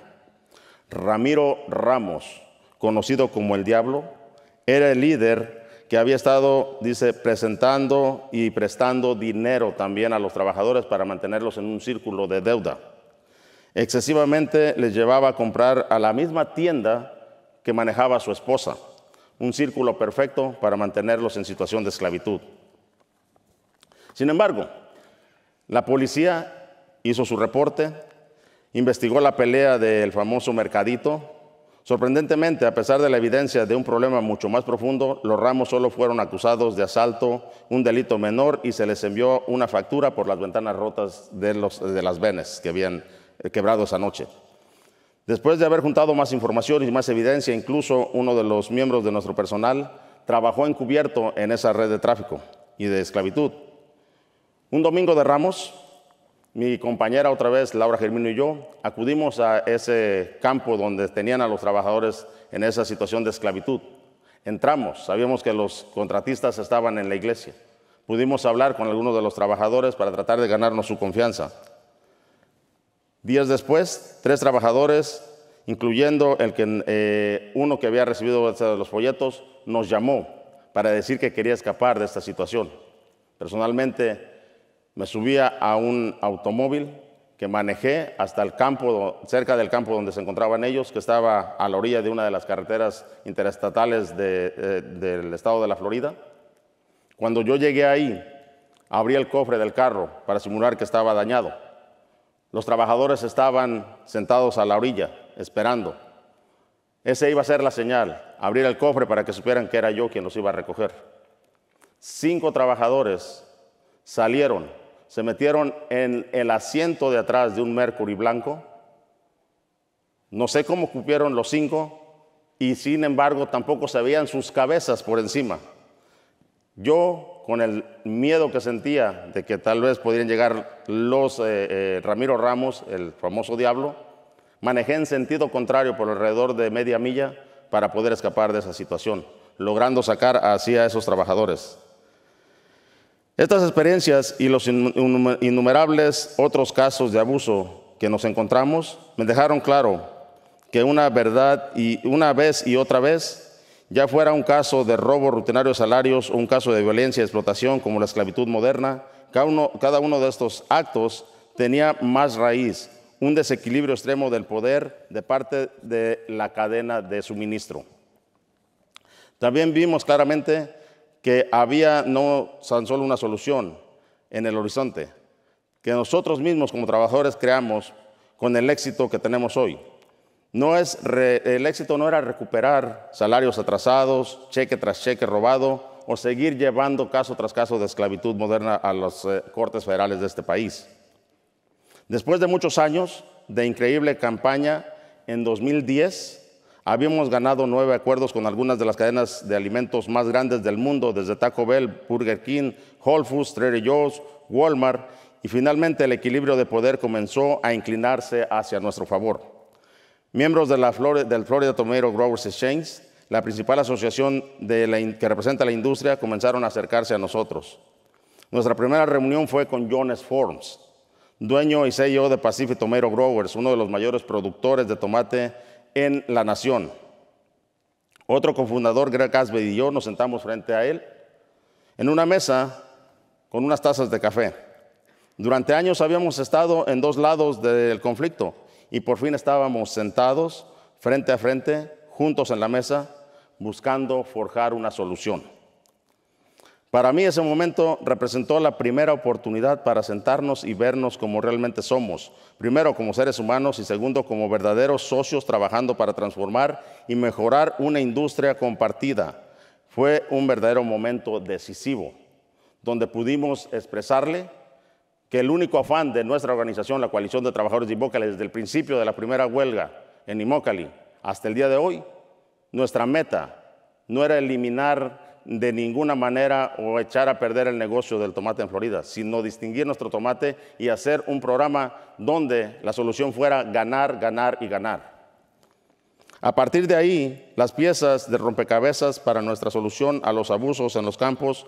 Ramiro Ramos, conocido como el Diablo, era el líder que había estado, dice, presentando y prestando dinero también a los trabajadores para mantenerlos en un círculo de deuda. Excesivamente les llevaba a comprar a la misma tienda que manejaba su esposa, un círculo perfecto para mantenerlos en situación de esclavitud. Sin embargo, la policía hizo su reporte, investigó la pelea del famoso mercadito. Sorprendentemente, a pesar de la evidencia de un problema mucho más profundo, los ramos solo fueron acusados de asalto, un delito menor, y se les envió una factura por las ventanas rotas de, las venes que habían quebrado esa noche. Después de haber juntado más información y más evidencia, incluso uno de los miembros de nuestro personal trabajó encubierto en esa red de tráfico y de esclavitud. Un domingo de Ramos, mi compañera otra vez, Laura Germino y yo, acudimos a ese campo donde tenían a los trabajadores en esa situación de esclavitud. Entramos, sabíamos que los contratistas estaban en la iglesia. Pudimos hablar con algunos de los trabajadores para tratar de ganarnos su confianza. Días después, tres trabajadores, incluyendo el que, eh, uno que había recibido los folletos, nos llamó para decir que quería escapar de esta situación. Personalmente, me subía a un automóvil que manejé hasta el campo, cerca del campo donde se encontraban ellos, que estaba a la orilla de una de las carreteras interestatales eh, del estado de la Florida. Cuando yo llegué ahí, abrí el cofre del carro para simular que estaba dañado los trabajadores estaban sentados a la orilla, esperando. Ese iba a ser la señal, abrir el cofre para que supieran que era yo quien los iba a recoger. Cinco trabajadores salieron, se metieron en el asiento de atrás de un Mercury blanco. No sé cómo cupieron los cinco y sin embargo tampoco se veían sus cabezas por encima. Yo con el miedo que sentía de que tal vez podrían llegar los eh, eh, Ramiro Ramos, el famoso diablo, manejé en sentido contrario por alrededor de media milla para poder escapar de esa situación, logrando sacar así a esos trabajadores. Estas experiencias y los innumerables otros casos de abuso que nos encontramos me dejaron claro que una verdad y una vez y otra vez ya fuera un caso de robo rutinario de salarios o un caso de violencia y explotación como la esclavitud moderna, cada uno, cada uno de estos actos tenía más raíz, un desequilibrio extremo del poder de parte de la cadena de suministro. También vimos claramente que había no tan solo una solución en el horizonte, que nosotros mismos como trabajadores creamos con el éxito que tenemos hoy. No es el éxito no era recuperar salarios atrasados, cheque tras cheque robado o seguir llevando caso tras caso de esclavitud moderna a las eh, cortes federales de este país. Después de muchos años de increíble campaña, en 2010 Habíamos ganado nueve acuerdos con algunas de las cadenas de alimentos más grandes del mundo, desde Taco Bell, Burger King, Whole Foods, Trader Joe's, Walmart, y finalmente el equilibrio de poder comenzó a inclinarse hacia nuestro favor. Miembros de la del Florida Tomato Growers Exchange, la principal asociación que representa la industria, comenzaron a acercarse a nosotros. Nuestra primera reunión fue con Jones Forms, dueño y CEO de Pacific Tomato Growers, uno de los mayores productores de tomate en la nación. Otro cofundador, Greg Asbey y yo nos sentamos frente a él en una mesa con unas tazas de café. Durante años habíamos estado en dos lados del conflicto y por fin estábamos sentados frente a frente, juntos en la mesa, buscando forjar una solución. Para mí ese momento representó la primera oportunidad para sentarnos y vernos como realmente somos, primero como seres humanos y segundo como verdaderos socios trabajando para transformar y mejorar una industria compartida. Fue un verdadero momento decisivo, donde pudimos expresarle que el único afán de nuestra organización, la Coalición de Trabajadores de Imócali, desde el principio de la primera huelga en Imócali hasta el día de hoy, nuestra meta no era eliminar de ninguna manera o echar a perder el negocio del tomate en Florida, sino distinguir nuestro tomate y hacer un programa donde la solución fuera ganar, ganar y ganar. A partir de ahí, las piezas de rompecabezas para nuestra solución a los abusos en los campos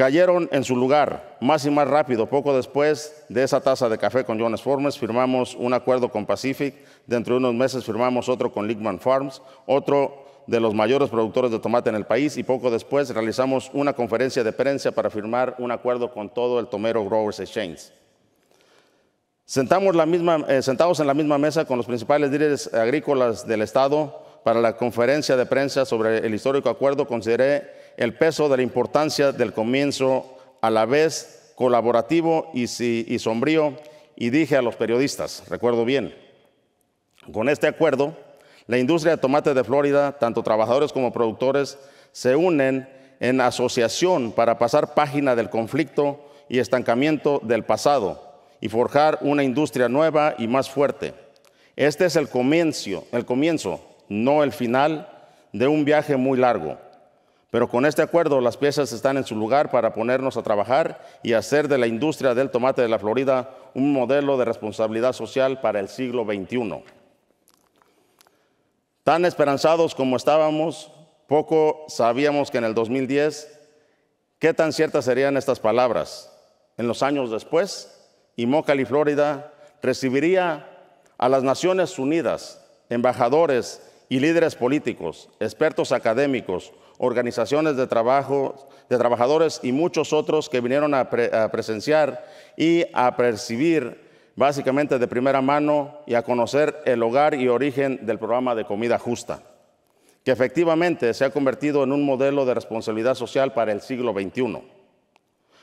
cayeron en su lugar más y más rápido. Poco después de esa taza de café con Jonas Formes, firmamos un acuerdo con Pacific. Dentro de unos meses firmamos otro con Lickman Farms, otro de los mayores productores de tomate en el país y poco después realizamos una conferencia de prensa para firmar un acuerdo con todo el Tomero Growers Exchange. Eh, sentados en la misma mesa con los principales líderes agrícolas del Estado para la conferencia de prensa sobre el histórico acuerdo, consideré el peso de la importancia del comienzo a la vez colaborativo y, sombrío y dije a los periodistas, recuerdo bien, con este acuerdo, la industria de tomate de Florida, tanto trabajadores como productores, se unen en asociación para pasar página del conflicto y estancamiento del pasado y forjar una industria nueva y más fuerte. Este es el comienzo, el comienzo, no el final de un viaje muy largo. Pero con este acuerdo las piezas están en su lugar para ponernos a trabajar y hacer de la industria del tomate de la Florida un modelo de responsabilidad social para el siglo XXI. Tan esperanzados como estábamos, poco sabíamos que en el 2010, qué tan ciertas serían estas palabras. En los años después, Imócali, Florida, recibiría a las Naciones Unidas, embajadores y líderes políticos, expertos académicos, organizaciones de trabajo, de trabajadores y muchos otros que vinieron a, a presenciar y a percibir básicamente de primera mano y a conocer el hogar y origen del programa de comida justa, que efectivamente se ha convertido en un modelo de responsabilidad social para el siglo XXI.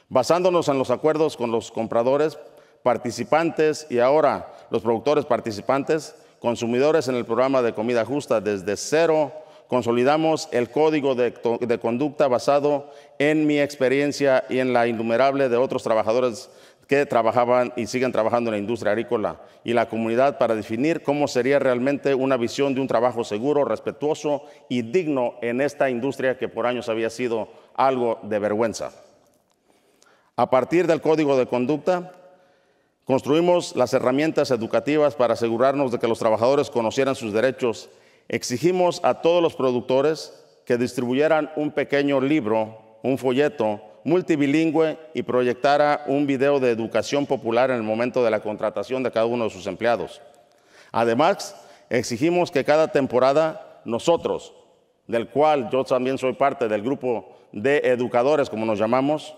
Basándonos en los acuerdos con los compradores, participantes y ahora los productores participantes, consumidores en el programa de comida justa desde cero, consolidamos el código de, conducta basado en mi experiencia y en la innumerable de otros trabajadores que trabajaban y siguen trabajando en la industria agrícola y la comunidad para definir cómo sería realmente una visión de un trabajo seguro, respetuoso y digno en esta industria que por años había sido algo de vergüenza. A partir del código de conducta, construimos las herramientas educativas para asegurarnos de que los trabajadores conocieran sus derechos. Exigimos a todos los productores que distribuyeran un pequeño libro, un folleto, multibilingüe y proyectara un video de educación popular en el momento de la contratación de cada uno de sus empleados. Además, exigimos que cada temporada nosotros, del cual yo también soy parte del grupo de educadores, como nos llamamos,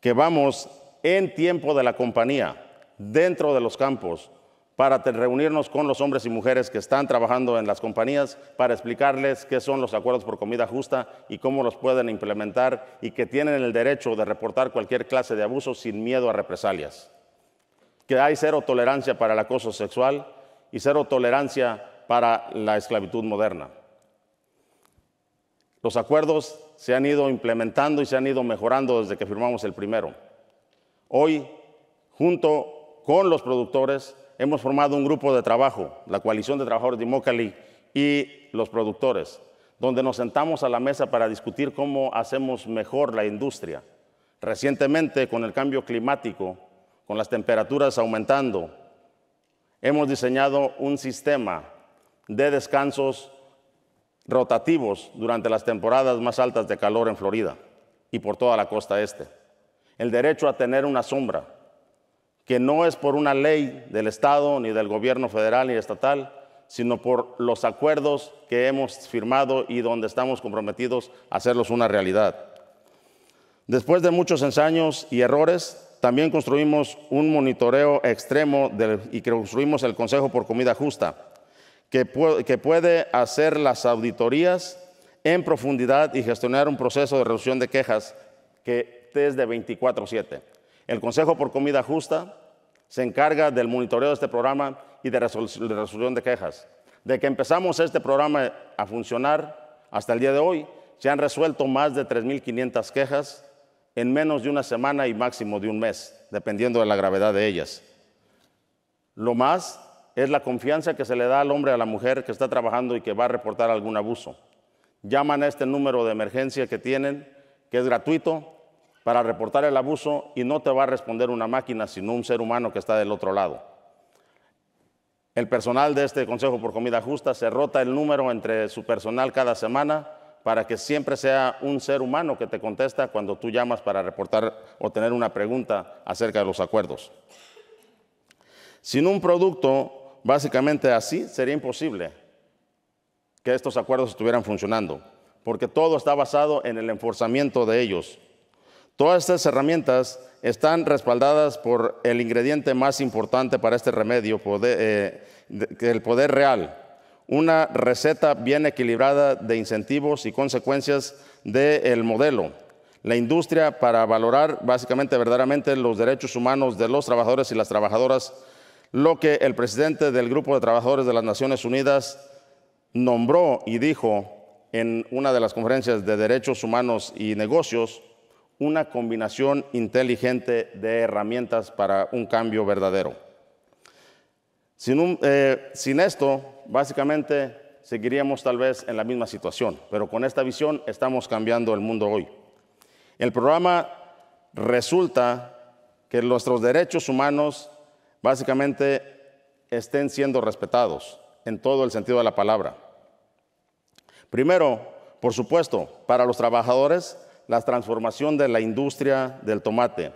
que vamos en tiempo de la compañía, dentro de los campos, para reunirnos con los hombres y mujeres que están trabajando en las compañías para explicarles qué son los acuerdos por comida justa y cómo los pueden implementar y que tienen el derecho de reportar cualquier clase de abuso sin miedo a represalias. Que hay cero tolerancia para el acoso sexual y cero tolerancia para la esclavitud moderna. Los acuerdos se han ido implementando y se han ido mejorando desde que firmamos el primero. Hoy, junto con los productores, hemos formado un grupo de trabajo, la Coalición de Trabajadores de Imócali, y los productores, donde nos sentamos a la mesa para discutir cómo hacemos mejor la industria. Recientemente, con el cambio climático, con las temperaturas aumentando, hemos diseñado un sistema de descansos rotativos durante las temporadas más altas de calor en Florida y por toda la costa este. El derecho a tener una sombra, que no es por una ley del Estado, ni del gobierno federal ni estatal, sino por los acuerdos que hemos firmado y donde estamos comprometidos a hacerlos una realidad. Después de muchos ensayos y errores, también construimos un monitoreo extremo y construimos el Consejo por Comida Justa, que puede hacer las auditorías en profundidad y gestionar un proceso de reducción de quejas que es de 24/7. El Consejo por Comida Justa se encarga del monitoreo de este programa y de resolución de quejas. De que empezamos este programa a funcionar hasta el día de hoy, se han resuelto más de 3.500 quejas en menos de una semana y máximo de un mes, dependiendo de la gravedad de ellas. Lo más es la confianza que se le da al hombre a la mujer que está trabajando y que va a reportar algún abuso. Llaman a este número de emergencia que tienen, que es gratuito, para reportar el abuso y no te va a responder una máquina, sino un ser humano que está del otro lado. El personal de este Consejo por Comida Justa se rota el número entre su personal cada semana para que siempre sea un ser humano que te contesta cuando tú llamas para reportar o tener una pregunta acerca de los acuerdos. Sin un producto básicamente así sería imposible que estos acuerdos estuvieran funcionando, porque todo está basado en el enforzamiento de ellos. Todas estas herramientas están respaldadas por el ingrediente más importante para este remedio, eh, el poder real, una receta bien equilibrada de incentivos y consecuencias del modelo. La industria para valorar básicamente verdaderamente los derechos humanos de los trabajadores y las trabajadoras, lo que el presidente del Grupo de Trabajadores de las Naciones Unidas nombró y dijo en una de las conferencias de derechos humanos y negocios, una combinación inteligente de herramientas para un cambio verdadero. Sin, eh, sin, esto, básicamente, seguiríamos tal vez en la misma situación, pero con esta visión estamos cambiando el mundo hoy. El programa resulta que nuestros derechos humanos básicamente estén siendo respetados en todo el sentido de la palabra. Primero, por supuesto, para los trabajadores la transformación de la industria del tomate.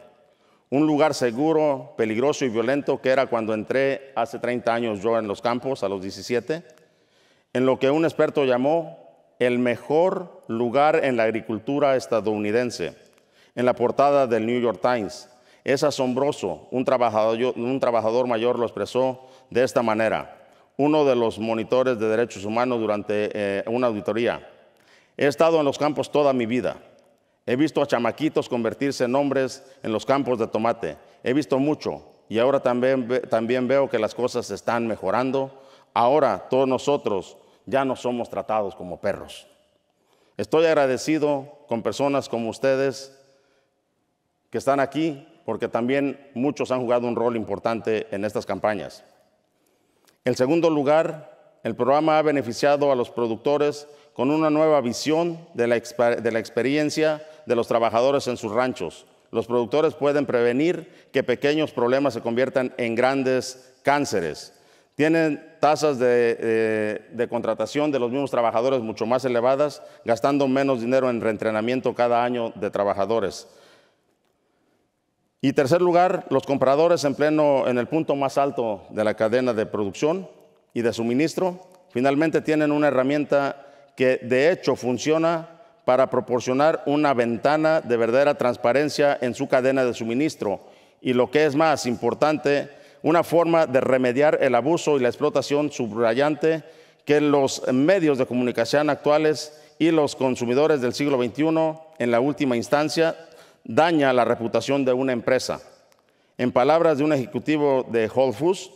Un lugar seguro, peligroso y violento que era cuando entré hace 30 años yo en los campos, a los 17, en lo que un experto llamó el mejor lugar en la agricultura estadounidense. En la portada del New York Times. Es asombroso, un trabajador, mayor lo expresó de esta manera. Uno de los monitores de derechos humanos durante eh, una auditoría. He estado en los campos toda mi vida He visto a chamaquitos convertirse en hombres en los campos de tomate. He visto mucho y ahora también, también veo que las cosas están mejorando. Ahora todos nosotros ya no somos tratados como perros. Estoy agradecido con personas como ustedes que están aquí porque también muchos han jugado un rol importante en estas campañas. En segundo lugar, el programa ha beneficiado a los productores con una nueva visión de la, de la experiencia de los trabajadores en sus ranchos. Los productores pueden prevenir que pequeños problemas se conviertan en grandes cánceres. Tienen tasas de, de, contratación de los mismos trabajadores mucho más elevadas, gastando menos dinero en reentrenamiento cada año de trabajadores. Y tercer lugar, los compradores en pleno, en el punto más alto de la cadena de producción y de suministro, finalmente tienen una herramienta que de hecho funciona para proporcionar una ventana de verdadera transparencia en su cadena de suministro y lo que es más importante, una forma de remediar el abuso y la explotación subrayante que los medios de comunicación actuales y los consumidores del siglo XXI, en la última instancia, daña la reputación de una empresa. En palabras de un ejecutivo de Whole Foods,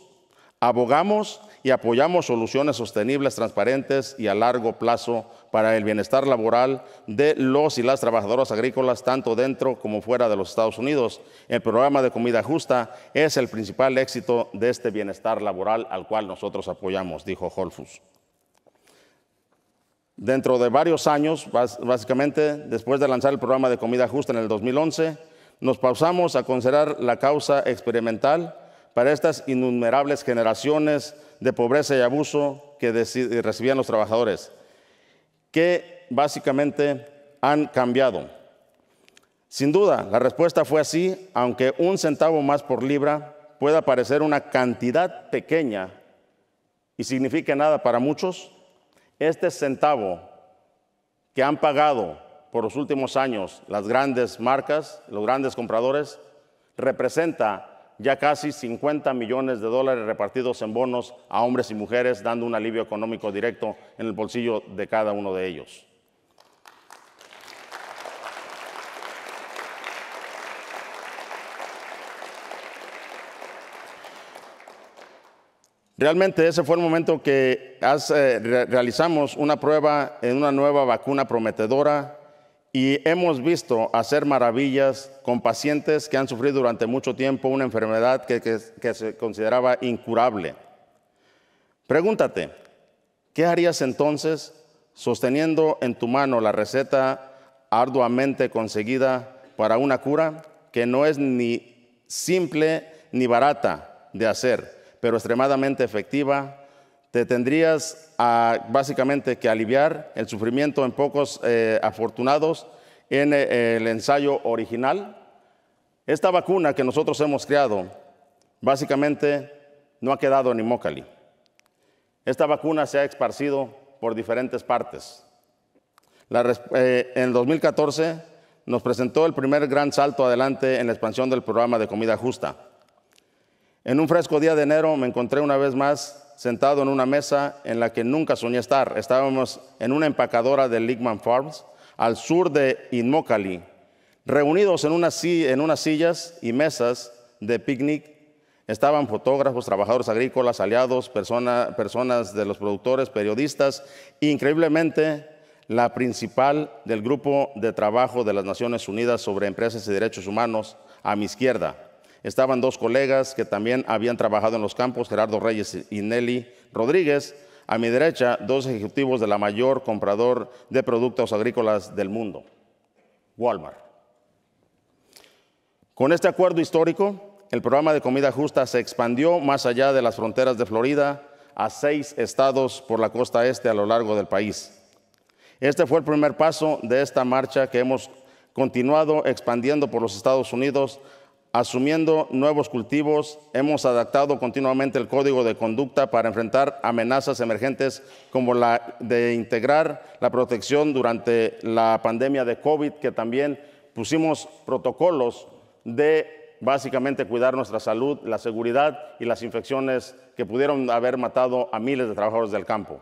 abogamos y apoyamos soluciones sostenibles, transparentes y a largo plazo para el bienestar laboral de los y las trabajadoras agrícolas, tanto dentro como fuera de los Estados Unidos. El programa de comida justa es el principal éxito de este bienestar laboral al cual nosotros apoyamos, dijo Holfus. Dentro de varios años, básicamente, después de lanzar el programa de comida justa en el 2011, nos pausamos a considerar la causa experimental para estas innumerables generaciones de pobreza y abuso que recibían los trabajadores, que básicamente han cambiado. Sin duda, la respuesta fue así, aunque un centavo más por libra pueda parecer una cantidad pequeña y signifique nada para muchos, este centavo que han pagado por los últimos años las grandes marcas, los grandes compradores, representa ya casi 50 millones de dólares repartidos en bonos a hombres y mujeres, dando un alivio económico directo en el bolsillo de cada uno de ellos. Realmente ese fue el momento que eh, realizamos una prueba en una nueva vacuna prometedora y hemos visto hacer maravillas con pacientes que han sufrido durante mucho tiempo una enfermedad que, que se consideraba incurable. Pregúntate, ¿qué harías entonces sosteniendo en tu mano la receta arduamente conseguida para una cura que no es ni simple ni barata de hacer, pero extremadamente efectiva? Te tendrías básicamente que aliviar el sufrimiento en pocos eh, afortunados en eh, el ensayo original. Esta vacuna que nosotros hemos creado básicamente no ha quedado en Imócali. Esta vacuna se ha esparcido por diferentes partes. Eh, en el 2014 nos presentó el primer gran salto adelante en la expansión del programa de comida justa. En un fresco día de enero me encontré una vez más sentado en una mesa en la que nunca soñé estar. Estábamos en una empacadora de Ligman Farms, al sur de Inmocali, reunidos en unas, en unas sillas y mesas de picnic. Estaban fotógrafos, trabajadores agrícolas, aliados, personas de los productores, periodistas, increíblemente la principal del grupo de trabajo de las Naciones Unidas sobre Empresas y Derechos Humanos a mi izquierda estaban dos colegas que también habían trabajado en los campos, Gerardo Reyes y Nelly Rodríguez. A mi derecha, dos ejecutivos de la mayor comprador de productos agrícolas del mundo, Walmart. Con este acuerdo histórico, el programa de comida justa se expandió más allá de las fronteras de Florida a seis estados por la costa este a lo largo del país. Este fue el primer paso de esta marcha que hemos continuado expandiendo por los Estados Unidos Asumiendo nuevos cultivos, hemos adaptado continuamente el código de conducta para enfrentar amenazas emergentes como la de integrar la protección durante la pandemia de COVID, que también pusimos protocolos de básicamente cuidar nuestra salud, la seguridad y las infecciones que pudieron haber matado a miles de trabajadores del campo.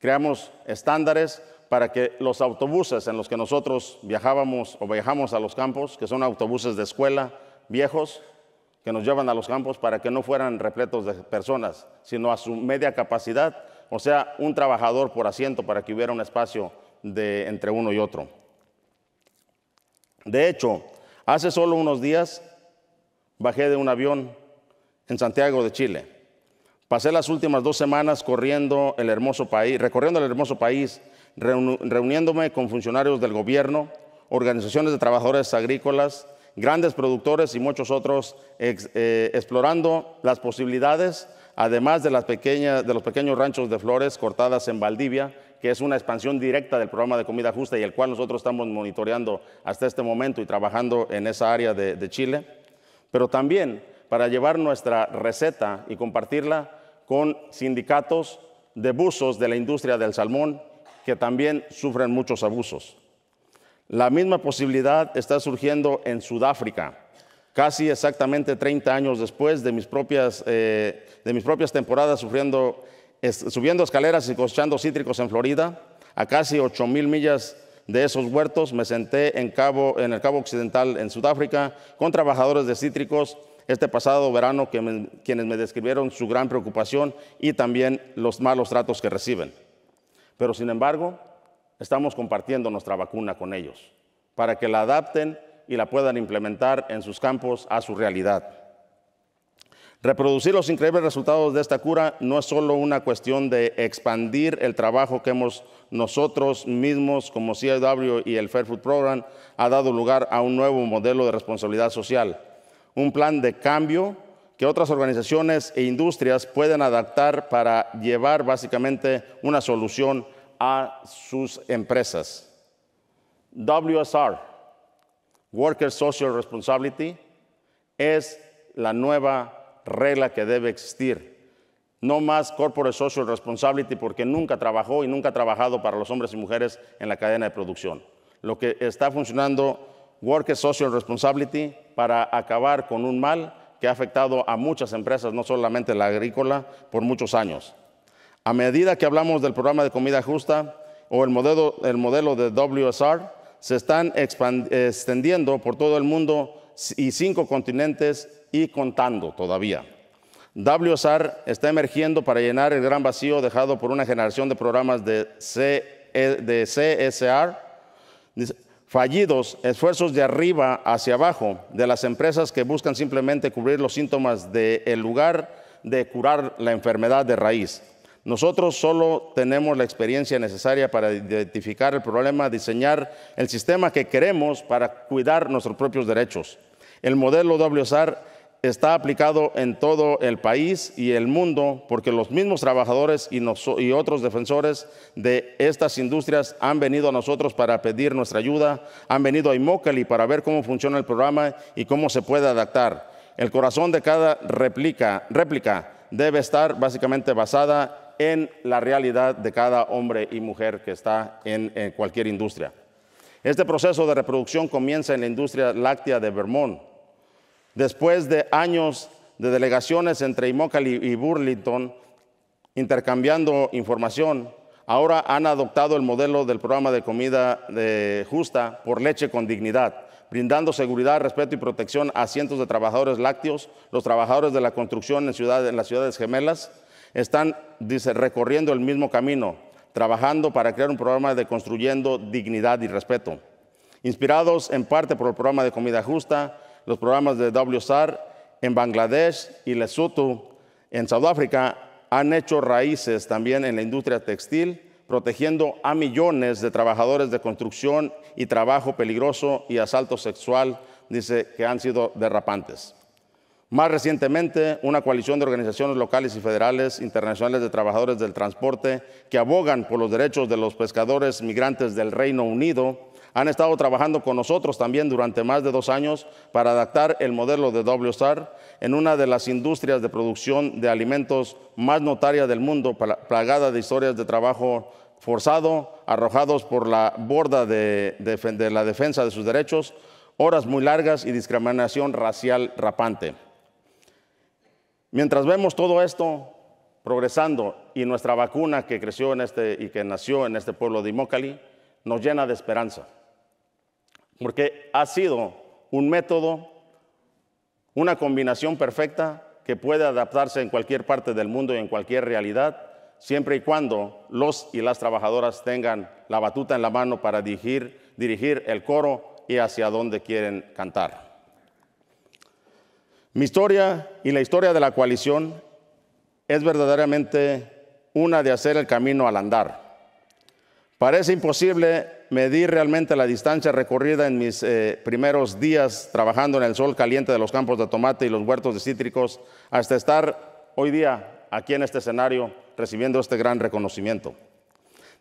Creamos estándares para que los autobuses en los que nosotros viajábamos o viajamos a los campos, que son autobuses de escuela, viejos que nos llevan a los campos para que no fueran repletos de personas, sino a su media capacidad, o sea, un trabajador por asiento para que hubiera un espacio de, entre uno y otro. De hecho, hace solo unos días bajé de un avión en Santiago de Chile. Pasé las últimas dos semanas corriendo el hermoso país, recorriendo el hermoso país, reuniéndome con funcionarios del gobierno, organizaciones de trabajadores agrícolas, grandes productores y muchos otros eh, explorando las posibilidades, además de, los pequeños ranchos de flores cortadas en Valdivia, que es una expansión directa del programa de comida justa y el cual nosotros estamos monitoreando hasta este momento y trabajando en esa área de, de Chile, pero también para llevar nuestra receta y compartirla con sindicatos de buzos de la industria del salmón que también sufren muchos abusos. La misma posibilidad está surgiendo en Sudáfrica, casi exactamente 30 años después de mis propias, eh, de mis propias temporadas subiendo escaleras y cosechando cítricos en Florida. A casi 8 mil millas de esos huertos me senté en, Cabo, en el Cabo Occidental en Sudáfrica con trabajadores de cítricos este pasado verano que quienes me describieron su gran preocupación y también los malos tratos que reciben. Pero sin embargo, estamos compartiendo nuestra vacuna con ellos para que la adapten y la puedan implementar en sus campos a su realidad. Reproducir los increíbles resultados de esta cura no es solo una cuestión de expandir el trabajo que hemos nosotros mismos como CIW y el Fair Food Program ha dado lugar a un nuevo modelo de responsabilidad social, un plan de cambio que otras organizaciones e industrias pueden adaptar para llevar básicamente una solución a sus empresas. WSR, Worker Social Responsibility, es la nueva regla que debe existir. No más corporate social responsibility porque nunca trabajó y nunca ha trabajado para los hombres y mujeres en la cadena de producción. Lo que está funcionando, worker social responsibility, para acabar con un mal que ha afectado a muchas empresas, no solamente la agrícola, por muchos años. A medida que hablamos del programa de comida justa o el modelo, el modelo de WSR, se están extendiendo por todo el mundo y cinco continentes y contando todavía. WSR está emergiendo para llenar el gran vacío dejado por una generación de programas de, e, CSR, fallidos, esfuerzos de arriba hacia abajo de las empresas que buscan simplemente cubrir los síntomas del lugar de curar la enfermedad de raíz. Nosotros solo tenemos la experiencia necesaria para identificar el problema, diseñar el sistema que queremos para cuidar nuestros propios derechos. El modelo WSR está aplicado en todo el país y el mundo porque los mismos trabajadores y, otros defensores de estas industrias han venido a nosotros para pedir nuestra ayuda, han venido a Imokali para ver cómo funciona el programa y cómo se puede adaptar. El corazón de cada réplica, réplica debe estar básicamente basada en la realidad de cada hombre y mujer que está en, cualquier industria. Este proceso de reproducción comienza en la industria láctea de Vermont Después de años de delegaciones entre Immokalee y Burlington intercambiando información, ahora han adoptado el modelo del programa de comida justa por leche con dignidad, brindando seguridad, respeto y protección a cientos de trabajadores lácteos. Los trabajadores de la construcción en las ciudades gemelas están recorriendo el mismo camino, trabajando para crear un programa de construyendo dignidad y respeto. Inspirados en parte por el programa de comida justa, los programas de WSAR en Bangladesh y Lesotho en Sudáfrica han hecho raíces también en la industria textil, protegiendo a millones de trabajadores de construcción y trabajo peligroso y asalto sexual, dice que han sido derrapantes. Más recientemente, una coalición de organizaciones locales y federales internacionales de trabajadores del transporte que abogan por los derechos de los pescadores migrantes del Reino Unido han estado trabajando con nosotros también durante más de dos años para adaptar el modelo de WSTAR en una de las industrias de producción de alimentos más notarias del mundo, plagada de historias de trabajo forzado, arrojados por la borda de, de la defensa de sus derechos, horas muy largas y discriminación racial rapante. Mientras vemos todo esto progresando y nuestra vacuna que creció en este y que nació en este pueblo de Imócali nos llena de esperanza porque ha sido un método, una combinación perfecta que puede adaptarse en cualquier parte del mundo y en cualquier realidad, siempre y cuando los y las trabajadoras tengan la batuta en la mano para dirigir, dirigir el coro y hacia dónde quieren cantar. Mi historia y la historia de la coalición es verdaderamente una de hacer el camino al andar. Parece imposible medir realmente la distancia recorrida en mis eh, primeros días trabajando en el sol caliente de los campos de tomate y los huertos de cítricos, hasta estar hoy día aquí en este escenario recibiendo este gran reconocimiento.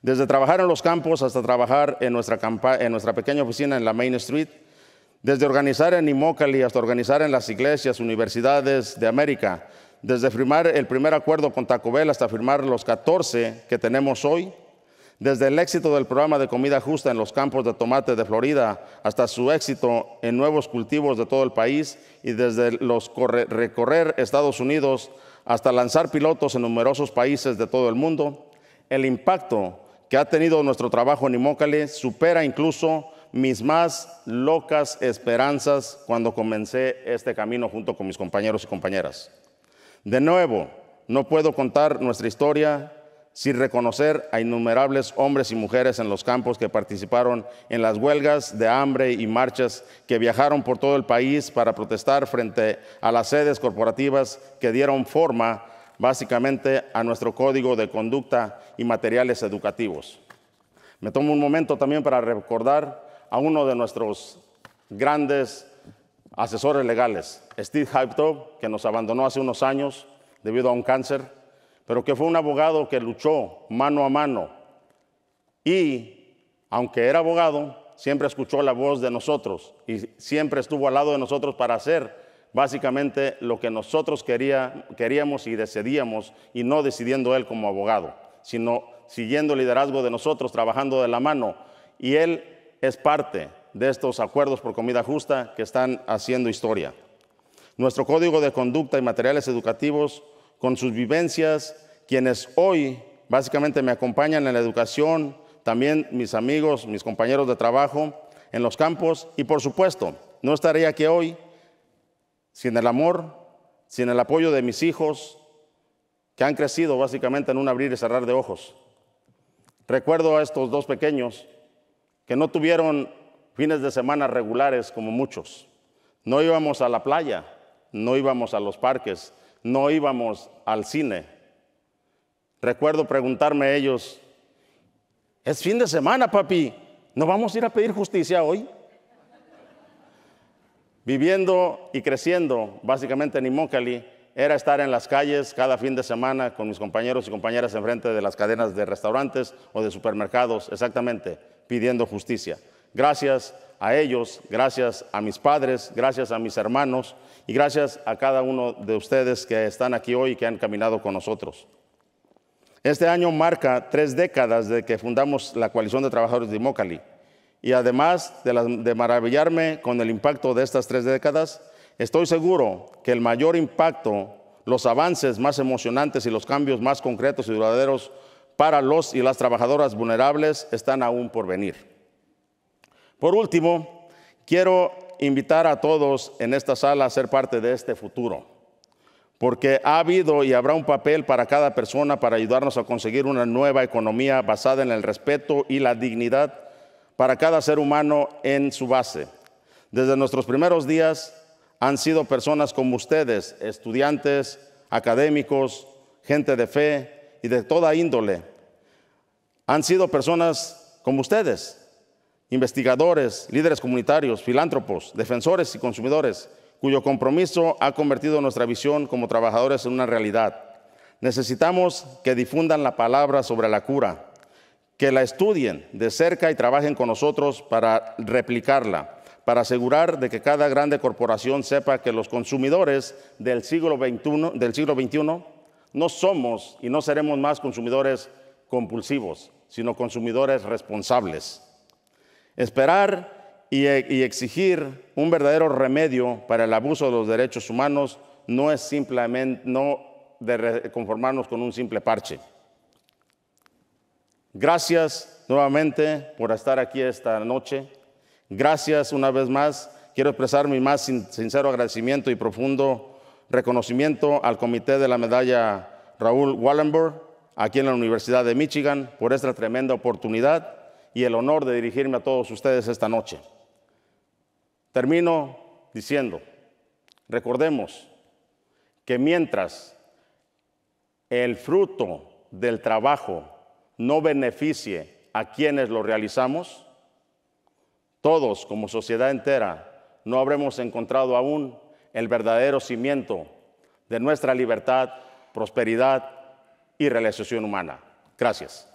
Desde trabajar en los campos hasta trabajar en nuestra, en nuestra pequeña oficina en la Main Street, desde organizar en Immokalee hasta organizar en las iglesias, universidades de América, desde firmar el primer acuerdo con Taco Bell hasta firmar los 14 que tenemos hoy, desde el éxito del programa de comida justa en los campos de tomate de Florida hasta su éxito en nuevos cultivos de todo el país y desde los recorrer Estados Unidos hasta lanzar pilotos en numerosos países de todo el mundo, el impacto que ha tenido nuestro trabajo en Imócale supera incluso mis más locas esperanzas cuando comencé este camino junto con mis compañeros y compañeras. De nuevo, no puedo contar nuestra historia sin reconocer a innumerables hombres y mujeres en los campos que participaron en las huelgas de hambre y marchas que viajaron por todo el país para protestar frente a las sedes corporativas que dieron forma básicamente a nuestro código de conducta y materiales educativos. Me tomo un momento también para recordar a uno de nuestros grandes asesores legales, Steve Hypto, que nos abandonó hace unos años debido a un cáncer, pero que fue un abogado que luchó mano a mano y, aunque era abogado, siempre escuchó la voz de nosotros y siempre estuvo al lado de nosotros para hacer básicamente lo que nosotros quería, queríamos y decidíamos y no decidiendo él como abogado, sino siguiendo el liderazgo de nosotros, trabajando de la mano. Y él es parte de estos acuerdos por comida justa que están haciendo historia. Nuestro código de conducta y materiales educativos, con sus vivencias, quienes hoy básicamente me acompañan en la educación, también mis amigos, mis compañeros de trabajo en los campos y por supuesto, no estaría aquí hoy sin el amor, sin el apoyo de mis hijos, que han crecido básicamente en un abrir y cerrar de ojos. Recuerdo a estos dos pequeños que no tuvieron fines de semana regulares como muchos. No íbamos a la playa, no íbamos a los parques, no íbamos al cine. Recuerdo preguntarme a ellos, es fin de semana, papi, ¿no vamos a ir a pedir justicia hoy? Viviendo y creciendo básicamente en Imócali, era estar en las calles cada fin de semana con mis compañeros y compañeras enfrente de las cadenas de restaurantes o de supermercados, exactamente, pidiendo justicia. Gracias a ellos, gracias a mis padres, gracias a mis hermanos y gracias a cada uno de ustedes que están aquí hoy y que han caminado con nosotros. Este año marca tres décadas de que fundamos la Coalición de Trabajadores de Imócali y además de, de maravillarme con el impacto de estas tres décadas, estoy seguro que el mayor impacto, los avances más emocionantes y los cambios más concretos y duraderos para los y las trabajadoras vulnerables están aún por venir. Por último, quiero invitar a todos en esta sala a ser parte de este futuro, porque ha habido y habrá un papel para cada persona para ayudarnos a conseguir una nueva economía basada en el respeto y la dignidad para cada ser humano en su base. Desde nuestros primeros días han sido personas como ustedes, estudiantes, académicos, gente de fe y de toda índole. Han sido personas como ustedes, investigadores, líderes comunitarios, filántropos, defensores y consumidores, cuyo compromiso ha convertido nuestra visión como trabajadores en una realidad. Necesitamos que difundan la palabra sobre la cura, que la estudien de cerca y trabajen con nosotros para replicarla, para asegurar de que cada grande corporación sepa que los consumidores del siglo XXI, del siglo XXI no somos y no seremos más consumidores compulsivos, sino consumidores responsables. Esperar y, exigir un verdadero remedio para el abuso de los derechos humanos no es simplemente no de conformarnos con un simple parche. Gracias nuevamente por estar aquí esta noche. Gracias una vez más. Quiero expresar mi más sincero agradecimiento y profundo reconocimiento al Comité de la Medalla Raúl Wallenberg, aquí en la Universidad de Michigan, por esta tremenda oportunidad y el honor de dirigirme a todos ustedes esta noche. Termino diciendo, recordemos que mientras el fruto del trabajo no beneficie a quienes lo realizamos, todos como sociedad entera no habremos encontrado aún el verdadero cimiento de nuestra libertad, prosperidad y realización humana. Gracias.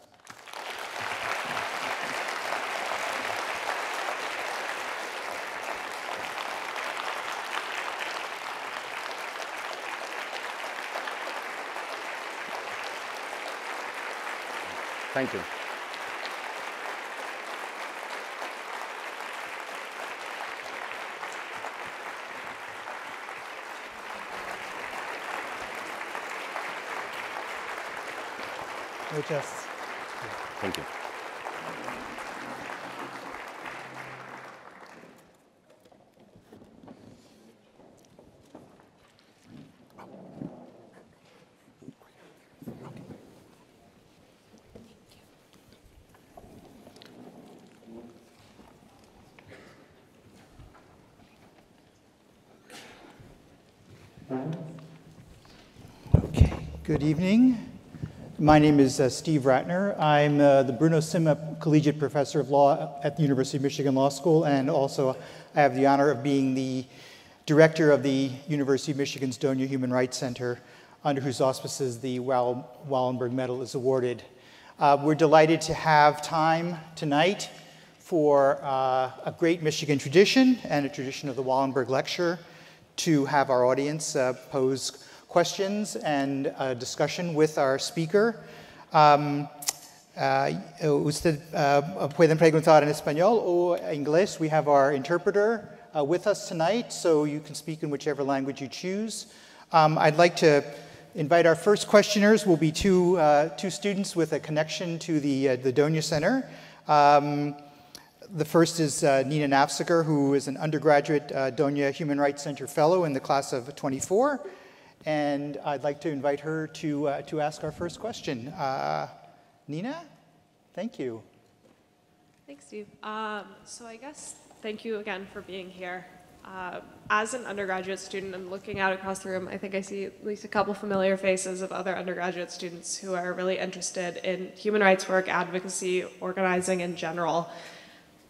Thank you. we. Thank you. Good evening. My name is uh, Steve Ratner. I'm uh, the Bruno Sima Collegiate Professor of Law at the University of Michigan Law School, and also I have the honor of being the director of the University of Michigan's Donia Human Rights Center, under whose auspices the Wallenberg Medal is awarded. Uh, we're delighted to have time tonight for uh, a great Michigan tradition and a tradition of the Wallenberg Lecture to have our audience uh, pose questions and a discussion with our speaker. Um, uh, usted uh, pueden preguntar en español o inglés. We have our interpreter uh, with us tonight, so you can speak in whichever language you choose. Um, I'd like to invite our first questioners will be two, uh, two students with a connection to the, uh, the Donia Center. Um, the first is uh, Nina Nafziger, who is an undergraduate uh, Donia Human Rights Center fellow in the class of 24. And I'd like to invite her to, uh, to ask our first question. Uh, Nina, thank you. Thanks, Steve. Um, so I guess thank you again for being here. Uh, as an undergraduate student and looking out across the room, I think I see at least a couple familiar faces of other undergraduate students who are really interested in human rights work, advocacy, organizing in general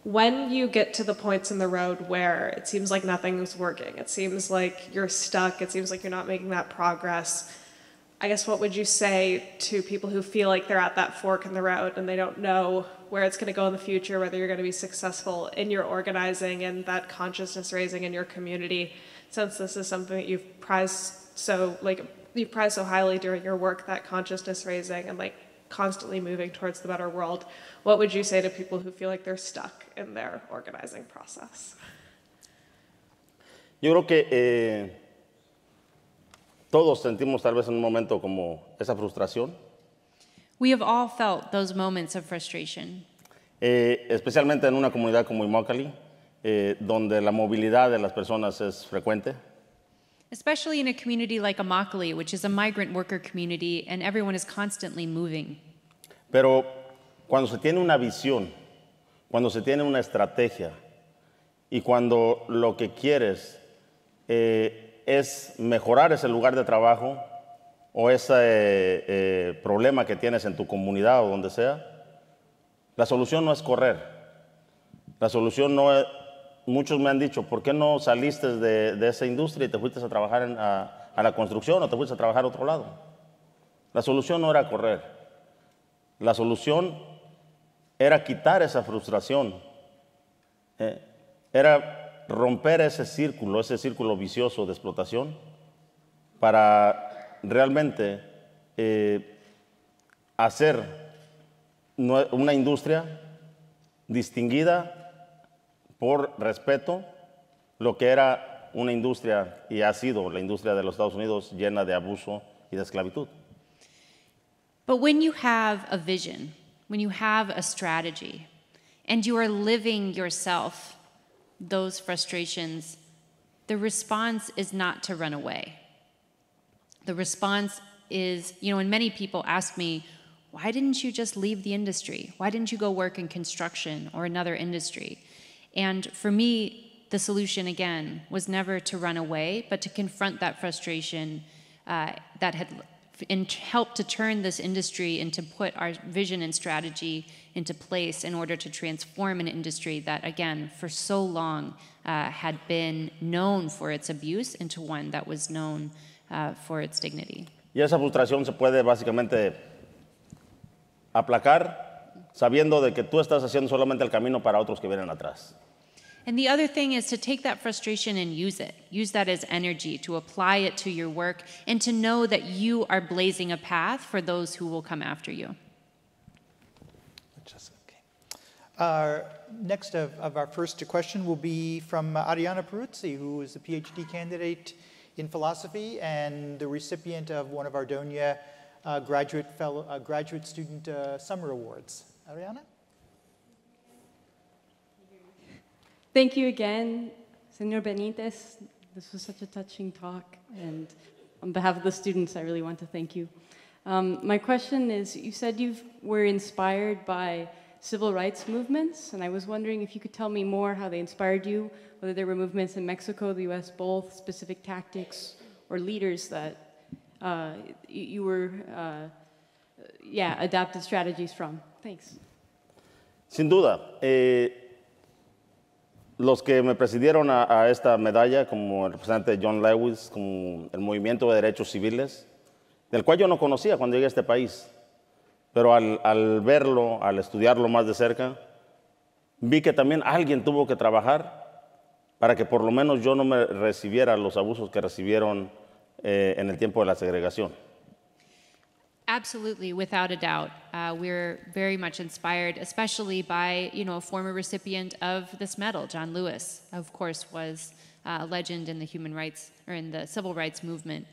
when you get to the points in the road where it seems like nothing's working, it seems like you're stuck, it seems like you're not making that progress, I guess what would you say to people who feel like they're at that fork in the road and they don't know where it's going to go in the future, whether you're going to be successful in your organizing and that consciousness raising in your community, since this is something that you've prized so like you've prized so highly during your work, that consciousness raising and like constantly moving towards the better world, what would you say to people who feel like they're stuck in their organizing process? Yo creo que eh, todos sentimos tal vez en un momento como esa frustración. We have all felt those moments of frustration. Eh, especialmente en una comunidad como Immokalee, eh, donde la movilidad de las personas es frecuente. Especially in a community like Immokalee, which is a migrant worker community, and everyone is constantly moving. Pero cuando se tiene una visión, cuando se tiene una estrategia y cuando lo que quieres eh, es mejorar ese lugar de trabajo o ese eh, eh, problema que tienes en tu comunidad o donde sea, la solución no es correr. La solución no es, muchos me han dicho, ¿por qué no saliste de, esa industria y te fuiste a trabajar a, la construcción o te fuiste a trabajar a otro lado? La solución no era correr. La solución era quitar esa frustración. Eh, era romper ese círculo, ese círculo vicioso de explotación para realmente eh, hacer una industria distinguida por respeto lo que era una industria y ha sido la industria de los Estados Unidos llena de abuso y de esclavitud. But when you have a vision, when you have a strategy, and you are living yourself those frustrations, the response is not to run away. The response is, you know, and many people ask me, why didn't you just leave the industry? Why didn't you go work in construction or another industry? And for me, the solution again was never to run away, but to confront that frustration uh, that had helped to turn this industry and to put our vision and strategy into place in order to transform an industry that, again, for so long uh, had been known for its abuse into one that was known uh, for its dignity. Y esa frustración se puede básicamente aplacar sabiendo de que tú estás haciendo solamente el camino para otros que vienen atrás. And the other thing is to take that frustration and use it. Use that as energy to apply it to your work and to know that you are blazing a path for those who will come after you. Uh, next of, of, our first question will be from Ariana Peruzzi, who is a PhD candidate in philosophy and the recipient of one of our Donia uh, graduate, fellow, uh, graduate student uh, summer awards. Ariana? Thank you again, Senor Benitez. This was such a touching talk, and on behalf of the students, I really want to thank you. Um, my question is, you said you were inspired by civil rights movements, and I was wondering if you could tell me more how they inspired you, whether there were movements in Mexico, the US, both, specific tactics, or leaders that uh, you, were, uh, yeah, adapted strategies from. Thanks. Sin duda. Eh, los que me presidieron a, esta medalla, como el representante John Lewis, como el Movimiento de Derechos Civiles, del cual yo no conocía cuando llegué a este país, pero al, al verlo, al estudiarlo más de cerca, vi que también alguien tuvo que trabajar para que por lo menos yo no me recibiera los abusos que recibieron eh, en el tiempo de la segregación. Absolutely, without a doubt. Uh, we're very much inspired, especially by, you know, a former recipient of this medal, John Lewis, of course, was uh, a legend in the human rights or in the civil rights movement.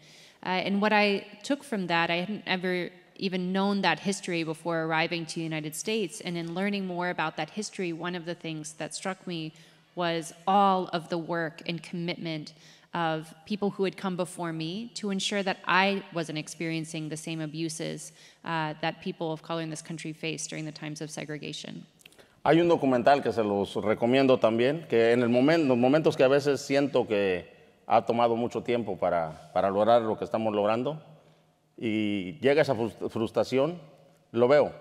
Uh, and what I took from that, I hadn't ever even known that history before arriving to the United States. And in learning more about that history, one of the things that struck me was all of the work and commitment of people who had come before me to ensure that I wasn't experiencing the same abuses uh, that people of color in this country faced during the times of segregation. Hay un documental que se los recomiendo también, que en el momento, los momentos que a veces siento que ha tomado mucho tiempo para, para lograr lo que estamos logrando y llega esa frustración, lo veo.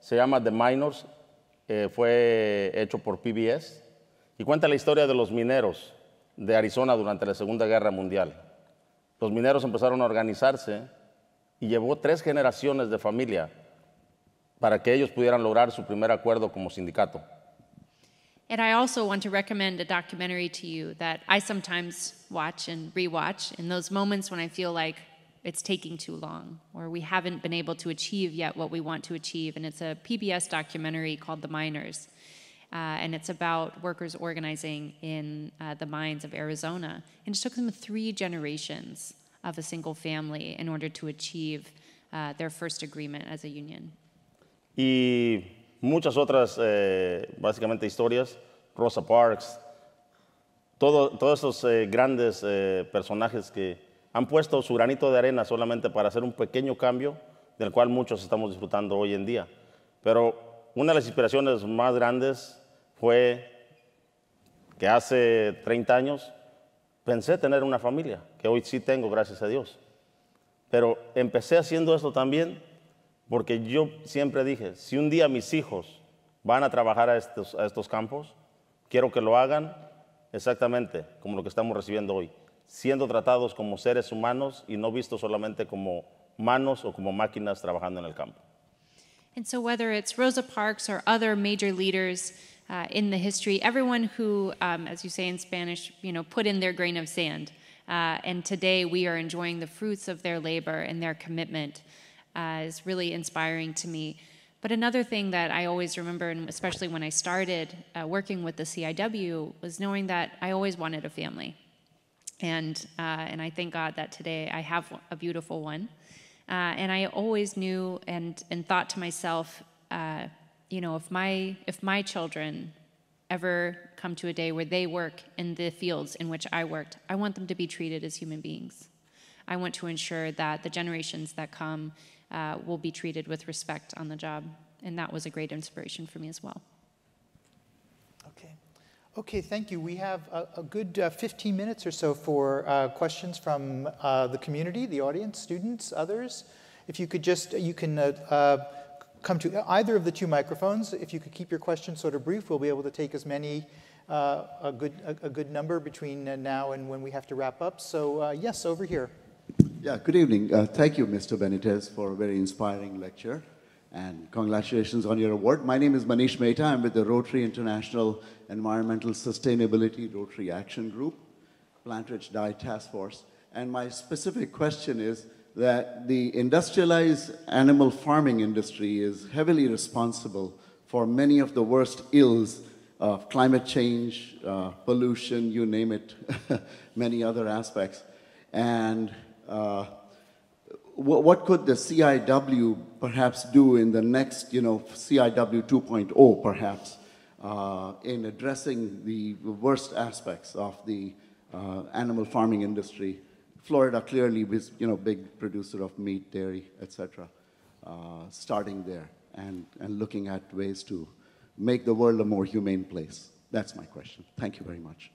Se llama The Minors, eh, fue hecho por PBS y cuenta la historia de los mineros de Arizona durante la Segunda Guerra Mundial. Los mineros empezaron a organizarse y llevó tres generaciones de familia para que ellos pudieran lograr su primer acuerdo como sindicato. And I also want to recommend a documentary to you that I sometimes watch and rewatch in those moments when I feel like it's taking too long or we haven't been able to achieve yet what we want to achieve. And it's a PBS documentary called The Miners. Uh, and it's about workers organizing in uh, the mines of Arizona. And it took them three generations of a single family in order to achieve uh, their first agreement as a union. Y muchas otras, eh, básicamente, historias, Rosa Parks, todo, todos esos eh, grandes eh, personajes que han puesto su granito de arena solamente para hacer un pequeño cambio del cual muchos estamos disfrutando hoy en día. Pero una de las inspiraciones más grandes fue que hace 30 años pensé tener una familia, que hoy sí tengo, gracias a Dios. Pero empecé haciendo esto también porque yo siempre dije, si un día mis hijos van a trabajar a estos, a estos campos, quiero que lo hagan exactamente como lo que estamos recibiendo hoy, siendo tratados como seres humanos y no vistos solamente como manos o como máquinas trabajando en el campo. And so whether it's Rosa Parks or other major leaders uh, in the history, everyone who, um, as you say in Spanish, you know, put in their grain of sand. Uh, and today we are enjoying the fruits of their labor and their commitment uh, is really inspiring to me. But another thing that I always remember, and especially when I started uh, working with the CIW, was knowing that I always wanted a family. And, uh, and I thank God that today I have a beautiful one. Uh, and I always knew and, and thought to myself, you know, if my if my children ever come to a day where they work in the fields in which I worked, I want them to be treated as human beings. I want to ensure that the generations that come uh, will be treated with respect on the job, and that was a great inspiration for me as well. Okay. Okay, thank you. We have a, a good uh, 15 minutes or so for uh, questions from uh, the community, the audience, students, others. If you could just, you can uh, uh, come to either of the two microphones. If you could keep your questions sort of brief, we'll be able to take as many, uh, a, good, a, a, good number between uh, now and when we have to wrap up. So, uh, yes, over here. Yeah, good evening. Uh, thank you, Mr. Benitez, for a very inspiring lecture. And congratulations on your award. My name is Manish Mehta. I'm with the Rotary International Environmental Sustainability Rotary Action Group, Plant Rich Dye Task Force. And my specific question is that the industrialized animal farming industry is heavily responsible for many of the worst ills of climate change, uh, pollution, you name it, many other aspects. And uh, what could the CIW perhaps do in the next, you know, CIW 2.0 perhaps, uh, in addressing the worst aspects of the uh, animal farming industry Florida clearly was, you know, big producer of meat, dairy, etc. Uh, starting there and, and looking at ways to make the world a more humane place. That's my question. Thank you very much.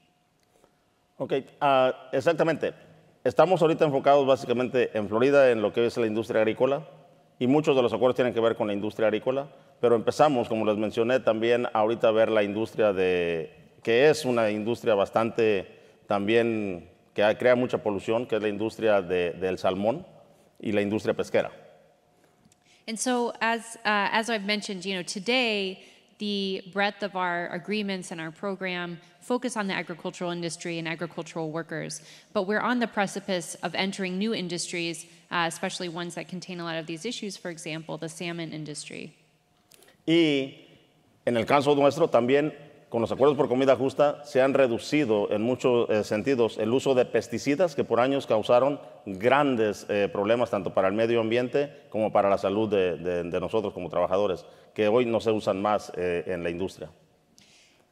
Ok, uh, exactamente. estamos ahorita enfocados básicamente en Florida en lo que es la industria agrícola y muchos de los acuerdos tienen que ver con la industria agrícola, pero empezamos, como les mencioné, también ahorita a ver la industria de, que es una industria bastante también que crea mucha polución, que es la industria de, del salmón y la industria pesquera. And so, as, uh, as I've mentioned, you know, today the breadth of our agreements and our program focus on the agricultural industry and agricultural workers. But we're on the precipice of entering new industries, uh, especially ones that contain a lot of these issues, for example, the salmon industry. Y en el caso nuestro también, con los acuerdos por comida justa, se han reducido en muchos eh, sentidos el uso de pesticidas que por años causaron grandes eh, problemas tanto para el medio ambiente como para la salud de, de, de nosotros como trabajadores, que hoy no se usan más eh, en la industria.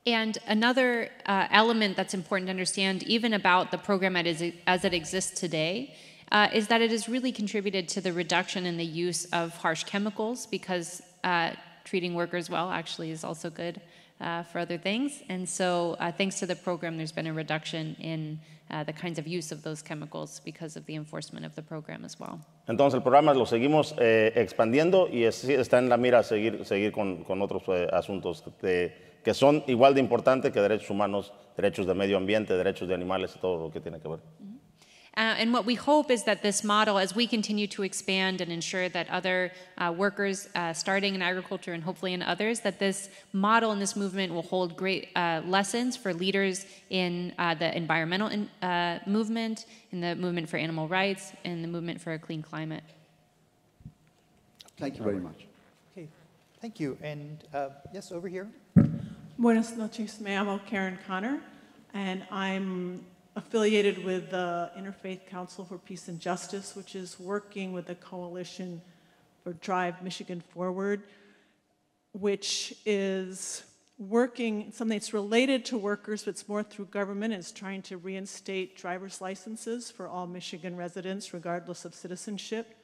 And another uh, element that's important to understand, even about the program as it, exists today, uh, is that it has really contributed to the reduction in the use of harsh chemicals because uh, treating workers well actually is also good uh, for other things. And so, uh, thanks to the program, there's been a reduction in uh, the kinds of use of those chemicals because of the enforcement of the program as well. Entonces el programa lo seguimos eh, expandiendo y es- está en la mira seguir, seguir con, con otros eh, asuntos de- que son igual de importantes que derechos humanos, derechos de medio ambiente, derechos de animales y todo lo que tiene que ver. Uh, and what we hope is that this model, as we continue to expand and ensure that other uh, workers uh, starting in agriculture and hopefully in others, that this model and this movement will hold great uh, lessons for leaders in uh, the environmental in, uh, movement, in the movement for animal rights, and the movement for a clean climate. Thank you very much. Okay, thank you. And uh, yes, over here. Buenas noches, me llamo Karen Connor, and I'm affiliated with the Interfaith Council for Peace and Justice, which is working with the Coalition for Drive Michigan Forward, which is working something that's related to workers, but it's more through government, is trying to reinstate driver's licenses for all Michigan residents, regardless of citizenship,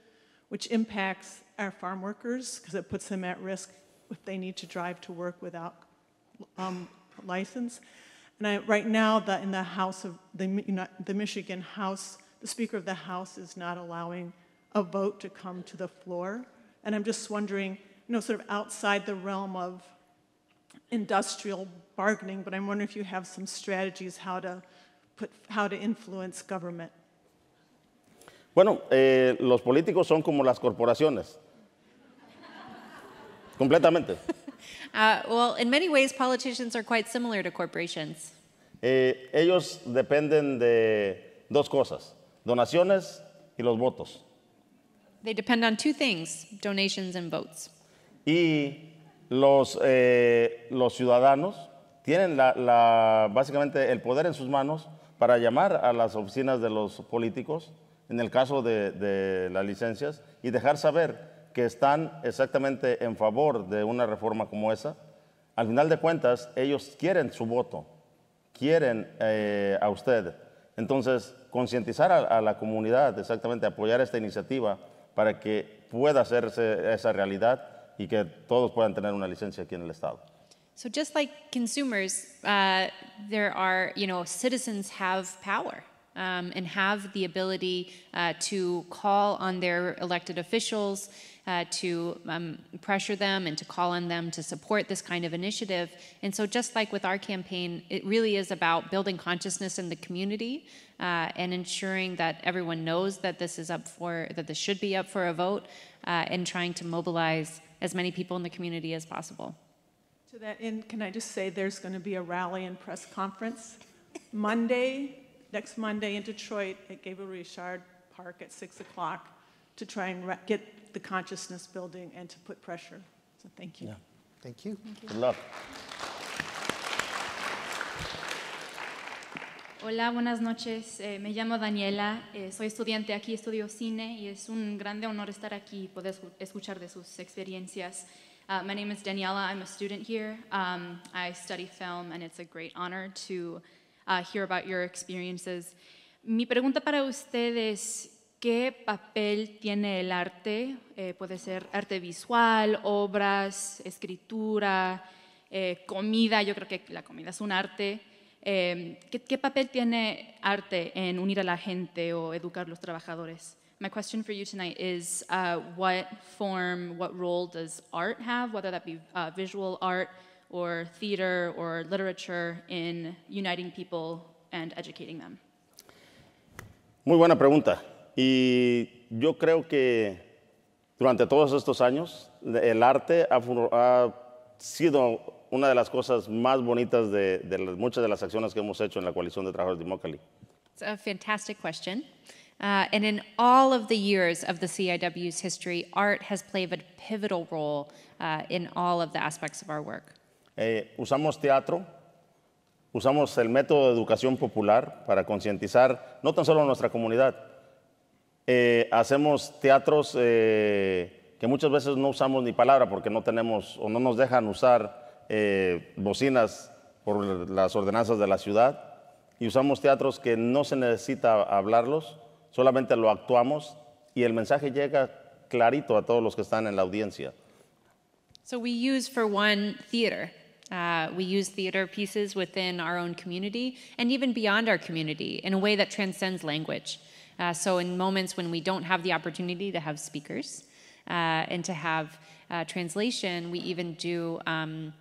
which impacts our farm workers because it puts them at risk if they need to drive to work without um, license. And I, right now, the, in the House of the, you know, the Michigan House, the Speaker of the House is not allowing a vote to come to the floor. And I'm just wondering, you know, sort of outside the realm of industrial bargaining, but I'm wondering if you have some strategies how to put, how to influence government. Bueno, eh, los políticos son como las corporaciones. Completamente. Uh, well, in many ways, politicians are quite similar to corporations. Eh, ellos dependen de dos cosas, donaciones y los votos. They depend on two things donations and votes. Y los, eh, los ciudadanos tienen la- la- básicamente el poder en sus manos para llamar a las oficinas de los políticos, en el caso de, de las licencias, y dejar saber que están exactamente en favor de una reforma como esa. Al final de cuentas, ellos quieren su voto, quieren eh, a usted. Entonces, concientizar a, a la comunidad, exactamente, apoyar esta iniciativa para que pueda hacerse esa realidad y que todos puedan tener una licencia aquí en el Estado. So just like consumers, uh, there are, you know, citizens have power um, and have the ability uh, to call on their elected officials, uh, to um, pressure them and to call on them to support this kind of initiative. And so just like with our campaign, it really is about building consciousness in the community uh, and ensuring that everyone knows that this is up for, that this should be up for a vote uh, and trying to mobilize as many people in the community as possible. To that end, can I just say there's going to be a rally and press conference Monday, next Monday in Detroit at Gabriel Richard Park at 6 o'clock to try and ra- get the consciousness building and to put pressure. So thank you. Yeah. Thank you. Good luck. Hola, buenas noches. Eh, me llamo Daniela, eh, soy estudiante aquí, estudio cine y es un grande honor estar aquí y poder escuchar de sus experiencias. Uh, my name is Daniela, I'm a student here. Um, I study film and it's a great honor to uh, hear about your experiences. Mi pregunta para ustedes, ¿qué papel tiene el arte? Eh, puede ser arte visual, obras, escritura, eh, comida, yo creo que la comida es un arte Eh, ¿qué, ¿Qué papel tiene arte en unir a la gente o educar a los trabajadores? My question for you tonight is uh, what form, what role does art have, whether that be uh, visual art or theater or literature, in uniting people and educating them? Muy buena pregunta. Y yo creo que durante todos estos años el arte ha, ha sido una de las cosas más bonitas de, de muchas de las acciones que hemos hecho en la coalición de trabajadores de Immokalee. It's a fantastic question. Uh, and in all of the years of the CIW's history, art has played a pivotal role uh, in all of the aspects of our work. Eh, usamos teatro, usamos el método de educación popular para concientizar no tan solo a nuestra comunidad. Eh, hacemos teatros eh, que muchas veces no usamos ni palabra porque no tenemos o no nos dejan usar eh, bocinas por las ordenanzas de la ciudad. Y usamos teatros que no se necesita hablarlos, solamente lo actuamos y el mensaje llega clarito a todos los que están en la audiencia. So we use, for one, theater. Uh, we use theater pieces within our own community and even beyond our community in a way that transcends language. Uh, so, in moments when we don't have the opportunity to have speakers uh, and to have uh, translation, we even do um,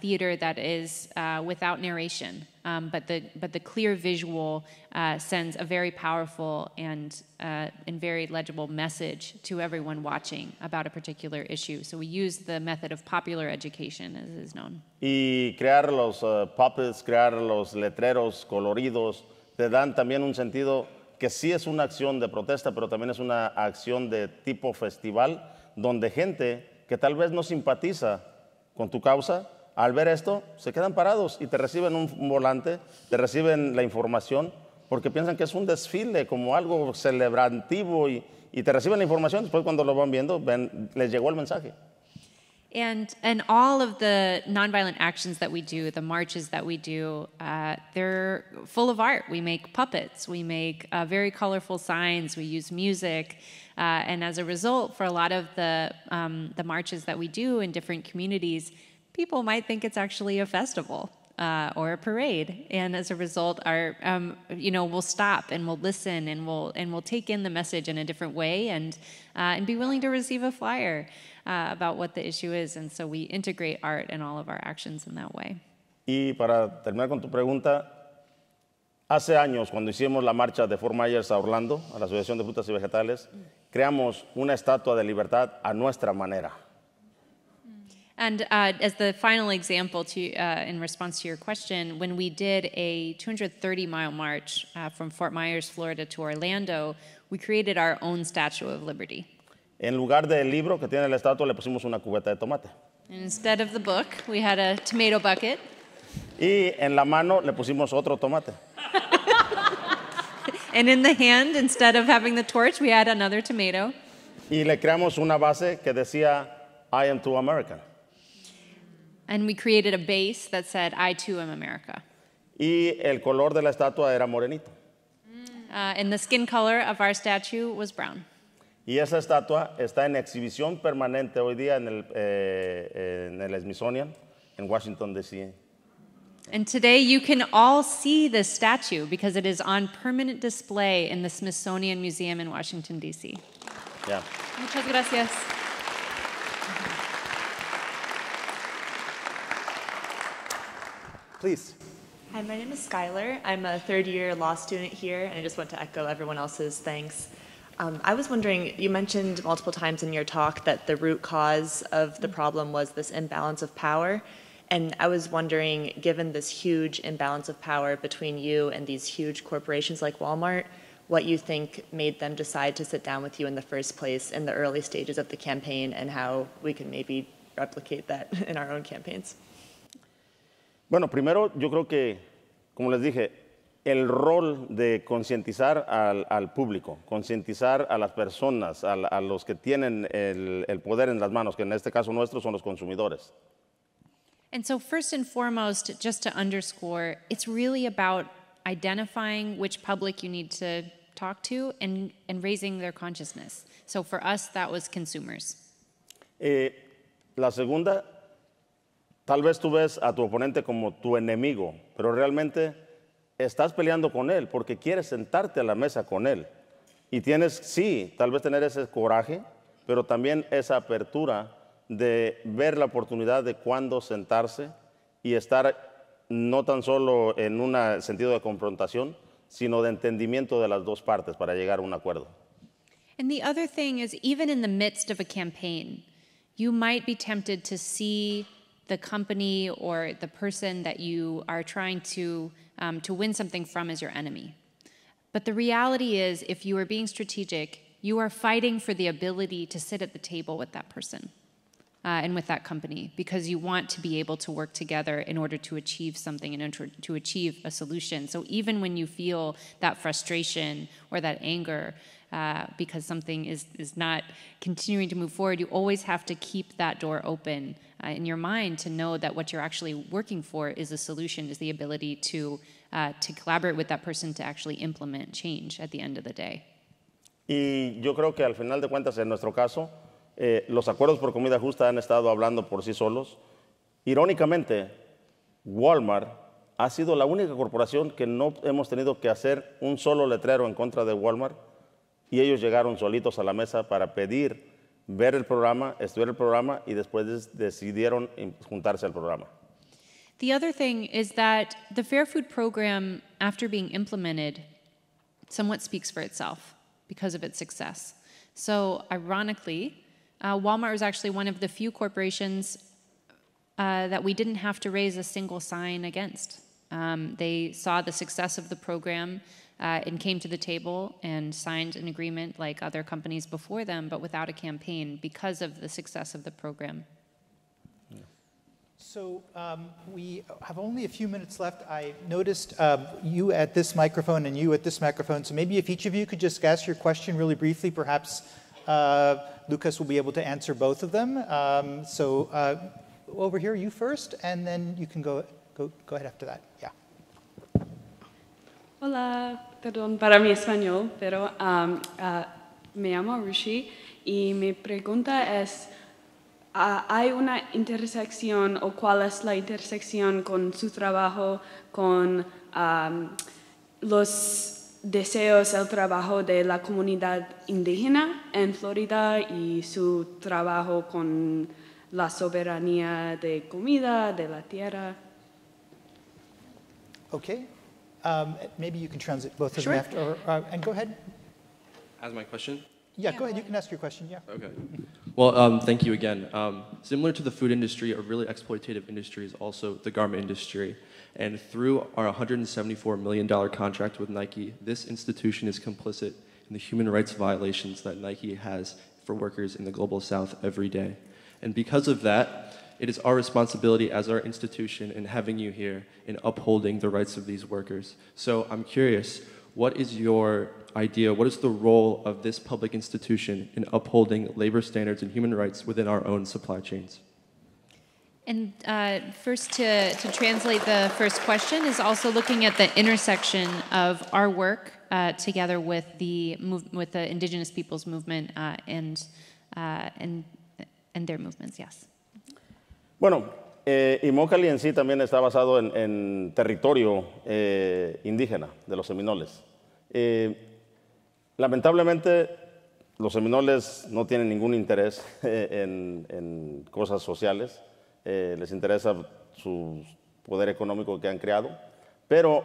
theater that is uh, without narration, um, but the but the clear visual uh, sends a very powerful and uh, and very legible message to everyone watching about a particular issue. So we use the method of popular education, as is known. Y crear los uh, puppets, crear los letreros coloridos, te dan también un sentido que sí es una acción de protesta, pero también es una acción de tipo festival, donde gente que tal vez no simpatiza con tu causa, al ver esto, se quedan parados y te reciben un, volante, te reciben la información, porque piensan que es un desfile, como algo celebrativo, y, y te reciben la información, después cuando lo van viendo, ven, les llegó el mensaje. And and all of the nonviolent actions that we do, the marches that we do, uh, they're full of art. We make puppets, we make uh, very colorful signs, we use music, uh, and as a result, for a lot of the um, the marches that we do in different communities, people might think it's actually a festival. Uh, or a parade, and as a result, our um, you know we'll stop and we'll listen and we'll and we'll take in the message in a different way and uh, and be willing to receive a flyer uh, about what the issue is, and so we integrate art in all of our actions in that way. Y para terminar con tu pregunta, hace años cuando hicimos la marcha de Fort Myers a Orlando, a la Asociación de Frutas y Vegetales, creamos una estatua de libertad a nuestra manera. And uh, as the final example, to uh, in response to your question, when we did a 230 mile march uh, from Fort Myers, Florida, to Orlando, we created our own Statue of Liberty. En lugar del libro que tiene la estatua, le pusimos una cubeta de tomate. And instead of the book, we had a tomato bucket. Y en la mano le pusimos otro tomate. And in the hand, instead of having the torch, we had another tomato. Y le creamos una base que decía, I am too American. And we created a base that said, I too am America. Y el color de la estatua era morenito. Uh, and the skin color of our statue was brown. Y esa estatua está en exhibición permanente hoy día en el, eh, en el Smithsonian, en Washington, D.C. And today you can all see this statue because it is on permanent display in the Smithsonian Museum in Washington, D.C. Ya. Muchas gracias. Please. Hi, my name is Skylar. I'm a third year law student here, and I just want to echo everyone else's thanks. Um, I was wondering, you mentioned multiple times in your talk that the root cause of the problem was this imbalance of power. And I was wondering, given this huge imbalance of power between you and these huge corporations like Walmart, what you think made them decide to sit down with you in the first place in the early stages of the campaign, and how we can maybe replicate that in our own campaigns. Bueno, primero yo creo que, como les dije, el rol de concientizar al, al público, concientizar a las personas, a, a los que tienen el, el poder en las manos, que en este caso nuestros son los consumidores. And so, first and foremost, just to underscore, it's really about identifying which public you need to talk to and, and raising their consciousness. So, for us, that was consumers. Eh, la segunda, tal vez tú ves a tu oponente como tu enemigo, pero realmente estás peleando con él porque quieres sentarte a la mesa con él. Y tienes, sí, tal vez tener ese coraje, pero también esa apertura de ver la oportunidad de cuándo sentarse y estar no tan solo en un sentido de confrontación, sino de entendimiento de las dos partes para llegar a un acuerdo. And the other thing is, even in the midst of a campaign, you might be tempted to see the company or the person that you are trying to, um, to win something from as your enemy. But the reality is, if you are being strategic, you are fighting for the ability to sit at the table with that person uh, and with that company because you want to be able to work together in order to achieve something and to achieve a solution. So even when you feel that frustration or that anger, uh, because something is, is not continuing to move forward, you always have to keep that door open uh, in your mind to know that what you're actually working for is a solution, is the ability to, uh, to collaborate with that person to actually implement change at the end of the day. Y yo creo que al final de cuentas, en nuestro caso, eh, los acuerdos por comida justa han estado hablando por sí solos. Irónicamente, Walmart ha sido la única corporación que no hemos tenido que hacer un solo letrero en contra de Walmart y ellos llegaron solitos a la mesa para pedir ver el programa, estudiar el programa y después decidieron juntarse al programa. The other thing is that the Fair Food Program, after being implemented, somewhat speaks for itself because of its success. So, ironically, uh, Walmart was actually one of the few corporations uh, that we didn't have to raise a single sign against. Um, they saw the success of the program uh, and came to the table and signed an agreement like other companies before them, but without a campaign because of the success of the program. So um, we have only a few minutes left. I noticed uh, you at this microphone and you at this microphone. So maybe if each of you could just ask your question really briefly, perhaps uh, Lucas will be able to answer both of them. Um, so uh, over here, you first, and then you can go, go, go ahead after that. Yeah. Hola, perdón para mi español, pero um, uh, me llamo Rushi y mi pregunta es, uh, ¿hay una intersección o cuál es la intersección con su trabajo con um, los deseos, el trabajo de la comunidad indígena en Florida y su trabajo con la soberanía de comida, de la tierra? Okay. Um, maybe you can translate both of sure. them after, or, uh, and go ahead. As my question? Yeah, go ahead. You can ask your question. Yeah. Okay. Well, um, thank you again. Um, similar to the food industry, a really exploitative industry is also the garment industry. And through our $174 million contract with Nike, this institution is complicit in the human rights violations that Nike has for workers in the global south every day. And because of that, it is our responsibility as our institution in having you here in upholding the rights of these workers. So I'm curious, what is your idea? What is the role of this public institution in upholding labor standards and human rights within our own supply chains? And uh, first, to, to translate the first question, is also looking at the intersection of our work uh, together with the with the Indigenous peoples movement uh, and, uh, and and their movements. Yes. Bueno, eh, Imócali en sí también está basado en, territorio eh, indígena de los seminoles. Eh, lamentablemente, los seminoles no tienen ningún interés en, en cosas sociales, eh, les interesa su poder económico que han creado, pero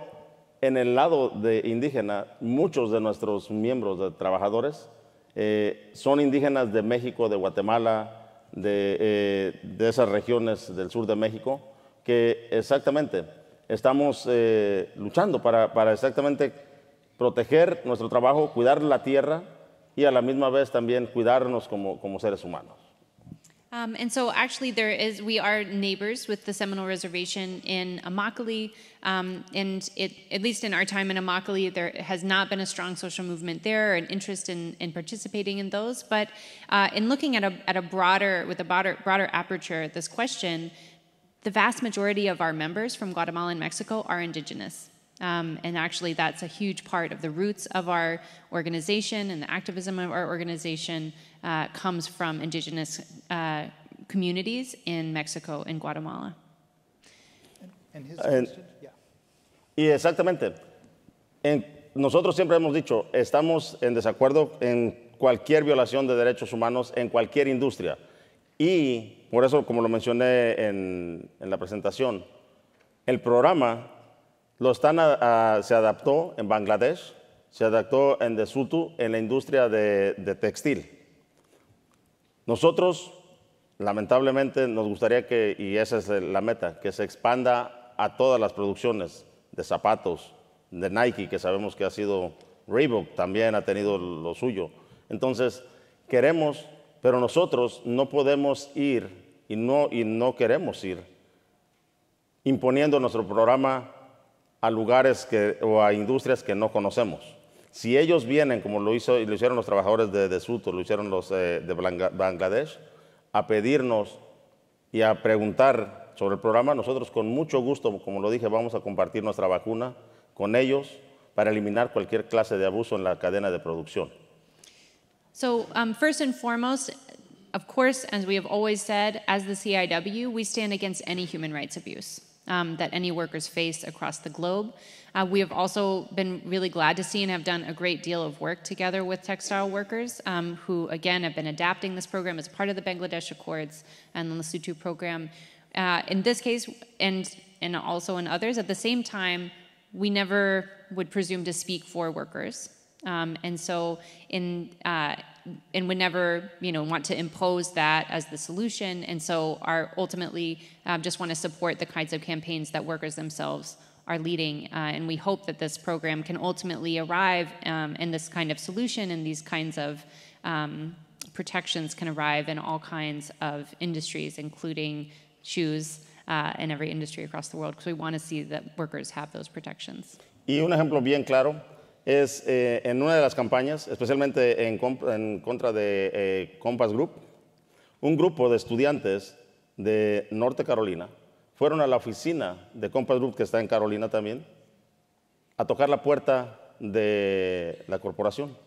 en el lado de indígena, muchos de nuestros miembros trabajadores eh, son indígenas de México, de Guatemala, de, eh, de, esas regiones del sur de México, que exactamente estamos eh, luchando para, para, exactamente proteger nuestro trabajo, cuidar la tierra y a la misma vez también cuidarnos como, como seres humanos. Um, and so, actually, there is we are neighbors with the Seminole Reservation in Immokalee, um, and it, at least in our time in Immokalee, there has not been a strong social movement there, or an interest in, in participating in those. But uh, in looking at a at a broader with a broader broader aperture, this question, the vast majority of our members from Guatemala and Mexico are indigenous. Um, and actually, that's a huge part of the roots of our organization and the activism of our organization uh, comes from indigenous uh, communities in Mexico and Guatemala. And his En- question? Yeah. Y exactamente, en- nosotros siempre hemos dicho, estamos en desacuerdo en cualquier violación de derechos humanos en cualquier industria. Y por eso, como lo mencioné en, en la presentación, el programa lo están a- a- se adaptó en Bangladesh, se adaptó en Desutu, en la industria de, de textil. Nosotros, lamentablemente, nos gustaría que, y esa es la meta, que se expanda a todas las producciones de zapatos, de Nike, que sabemos que ha sido Reebok, también ha tenido lo suyo. Entonces, queremos, pero nosotros no podemos ir y no, y no queremos ir imponiendo nuestro programa a lugares que, o a industrias que no conocemos. Si ellos vienen, como lo, hizo, hicieron los trabajadores de, de Suto, lo hicieron los eh, de Bangladesh, a pedirnos y a preguntar sobre el programa, nosotros con mucho gusto, como lo dije, vamos a compartir nuestra vacuna con ellos para eliminar cualquier clase de abuso en la cadena de producción. So, um, first and foremost, of course, as we have always said, as the CIW, we stand against any human rights abuse um, that any workers face across the globe. Uh, we have also been really glad to see and have done a great deal of work together with textile workers um, who, again, have been adapting this program as part of the Bangladesh Accords and the Lesotho program. Uh, in this case, and, and also in others, at the same time, we never would presume to speak for workers. Um, and so, in uh, and would never, you know, want to impose that as the solution. And so, are ultimately um, just want to support the kinds of campaigns that workers themselves are leading. Uh, and we hope that this program can ultimately arrive um, in this kind of solution and these kinds of um, protections can arrive in all kinds of industries, including shoes. Uh, in every industry across the world, because we want to see that workers have those protections. Y un ejemplo bien claro es eh, en una de las campañas, especialmente en, contra de eh, Compass Group, un grupo de estudiantes de Norte Carolina fueron a la oficina de Compass Group, que está en Carolina también, a tocar la puerta de la corporación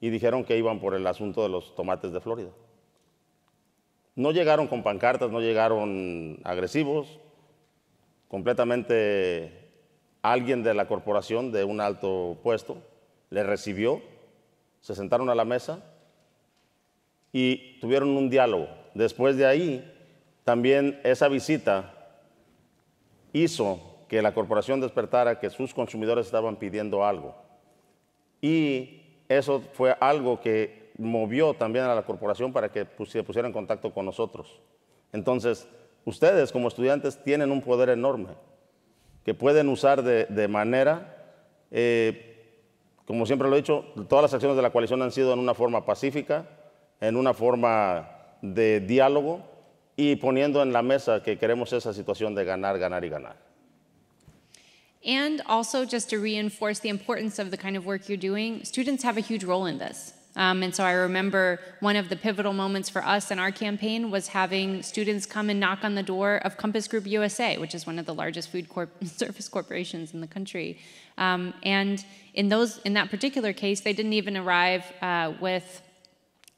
y dijeron que iban por el asunto de los tomates de Florida. No llegaron con pancartas, no llegaron agresivos, completamente alguien de la corporación de un alto puesto le recibió, se sentaron a la mesa y tuvieron un diálogo. Después de ahí, también esa visita hizo que la corporación despertara que sus consumidores estaban pidiendo algo. Y eso fue algo que movió también a la corporación para que se pusiera en contacto con nosotros. Entonces, ustedes como estudiantes tienen un poder enorme que pueden usar de, de manera, eh, como siempre lo he dicho, todas las acciones de la coalición han sido en una forma pacífica, en una forma de diálogo y poniendo en la mesa que queremos esa situación de ganar, ganar y ganar. And also, just to reinforce the importance of the kind of work you're doing, students have a huge role in this. Um, and so I remember one of the pivotal moments for us in our campaign was having students come and knock on the door of Compass Group USA, which is one of the largest food corp- service corporations in the country. Um, and in those, in that particular case, they didn't even arrive uh, with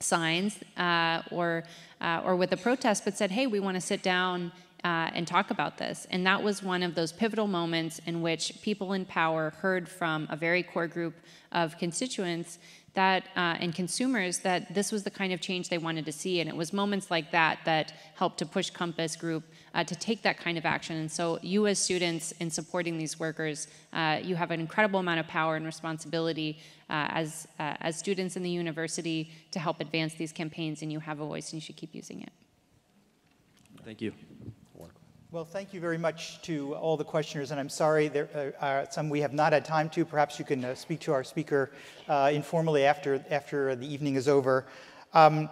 signs uh, or uh, or with a protest, but said, "Hey, we want to sit down uh, and talk about this." And that was one of those pivotal moments in which people in power heard from a very core group of constituents that uh, and consumers that this was the kind of change they wanted to see. And it was moments like that that helped to push Compass Group uh, to take that kind of action. And so, you as students in supporting these workers, uh, you have an incredible amount of power and responsibility uh, as uh, as students in the university to help advance these campaigns. And you have a voice, and you should keep using it. Thank you. Well, thank you very much to all the questioners, and I'm sorry there uh, are some we have not had time to. Perhaps you can uh, speak to our speaker uh, informally after, after the evening is over. Um,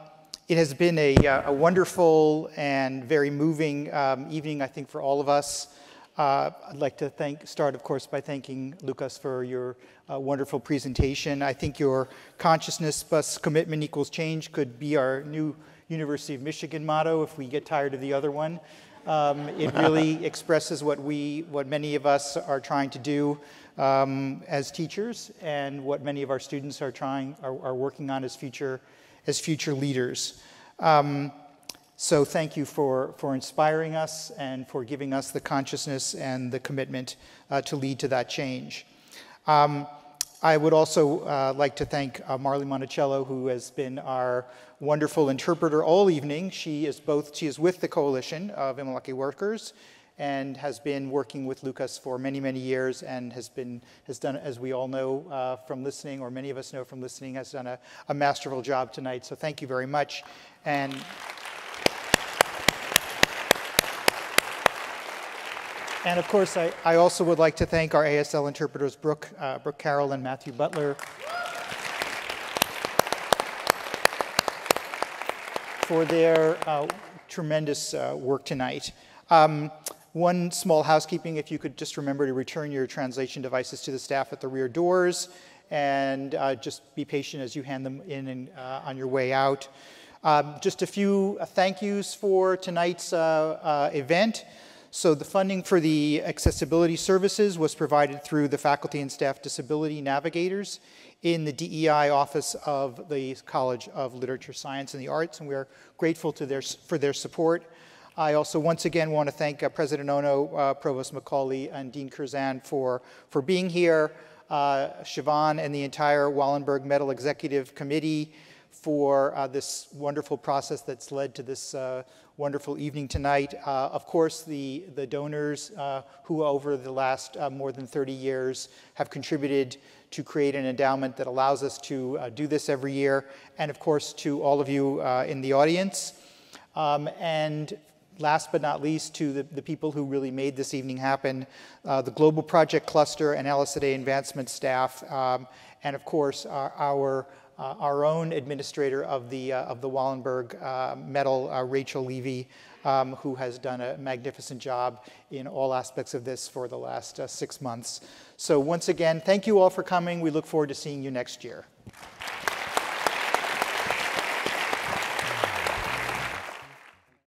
it has been a, uh, a wonderful and very moving um, evening, I think, for all of us. Uh, I'd like to thank, start, of course, by thanking Lucas for your uh, wonderful presentation. I think your consciousness plus commitment equals change could be our new University of Michigan motto if we get tired of the other one. Um, it really expresses what we, what many of us are trying to do um, as teachers, and what many of our students are trying, are, are working on as future, as future leaders. Um, So thank you for, for inspiring us and for giving us the consciousness and the commitment uh, to lead to that change. Um, I would also uh, like to thank uh, Marley Monticello, who has been our wonderful interpreter all evening. She is both, she is with the Coalition of Imalaki Workers and has been working with Lucas for many, many years and has been, has done, as we all know uh, from listening, or many of us know from listening, has done a, a masterful job tonight. So thank you very much. And And of course, I, I also would like to thank our ASL interpreters, Brooke, uh, Brooke Carroll and Matthew Butler, for their uh, tremendous uh, work tonight. Um, one small housekeeping, if you could just remember to return your translation devices to the staff at the rear doors and uh, just be patient as you hand them in and, uh, on your way out. Um, just a few uh, thank yous for tonight's event. So the funding for the accessibility services was provided through the Faculty and Staff Disability Navigators in the DEI office of the College of Literature, Science, and the Arts, and we are grateful to their, for their support. I also once again want to thank uh, President Ono, uh, Provost McCauley, and Dean Curzan for, for being here, uh, Siobhan and the entire Wallenberg Medal Executive Committee for uh, this wonderful process that's led to this uh, wonderful evening tonight. Uh, of course, the, the donors uh, who over the last more than 30 years have contributed to create an endowment that allows us to uh, do this every year, and of course to all of you uh, in the audience. Um, and last but not least, to the, the, people who really made this evening happen, uh, the Global Project Cluster and LSA Advancement staff, um, and of course our, our uh, our own administrator of the, uh, of the Wallenberg uh, Medal, Rachel Levy, um, who has done a magnificent job in all aspects of this for the last six months. So once again, thank you all for coming. We look forward to seeing you next year.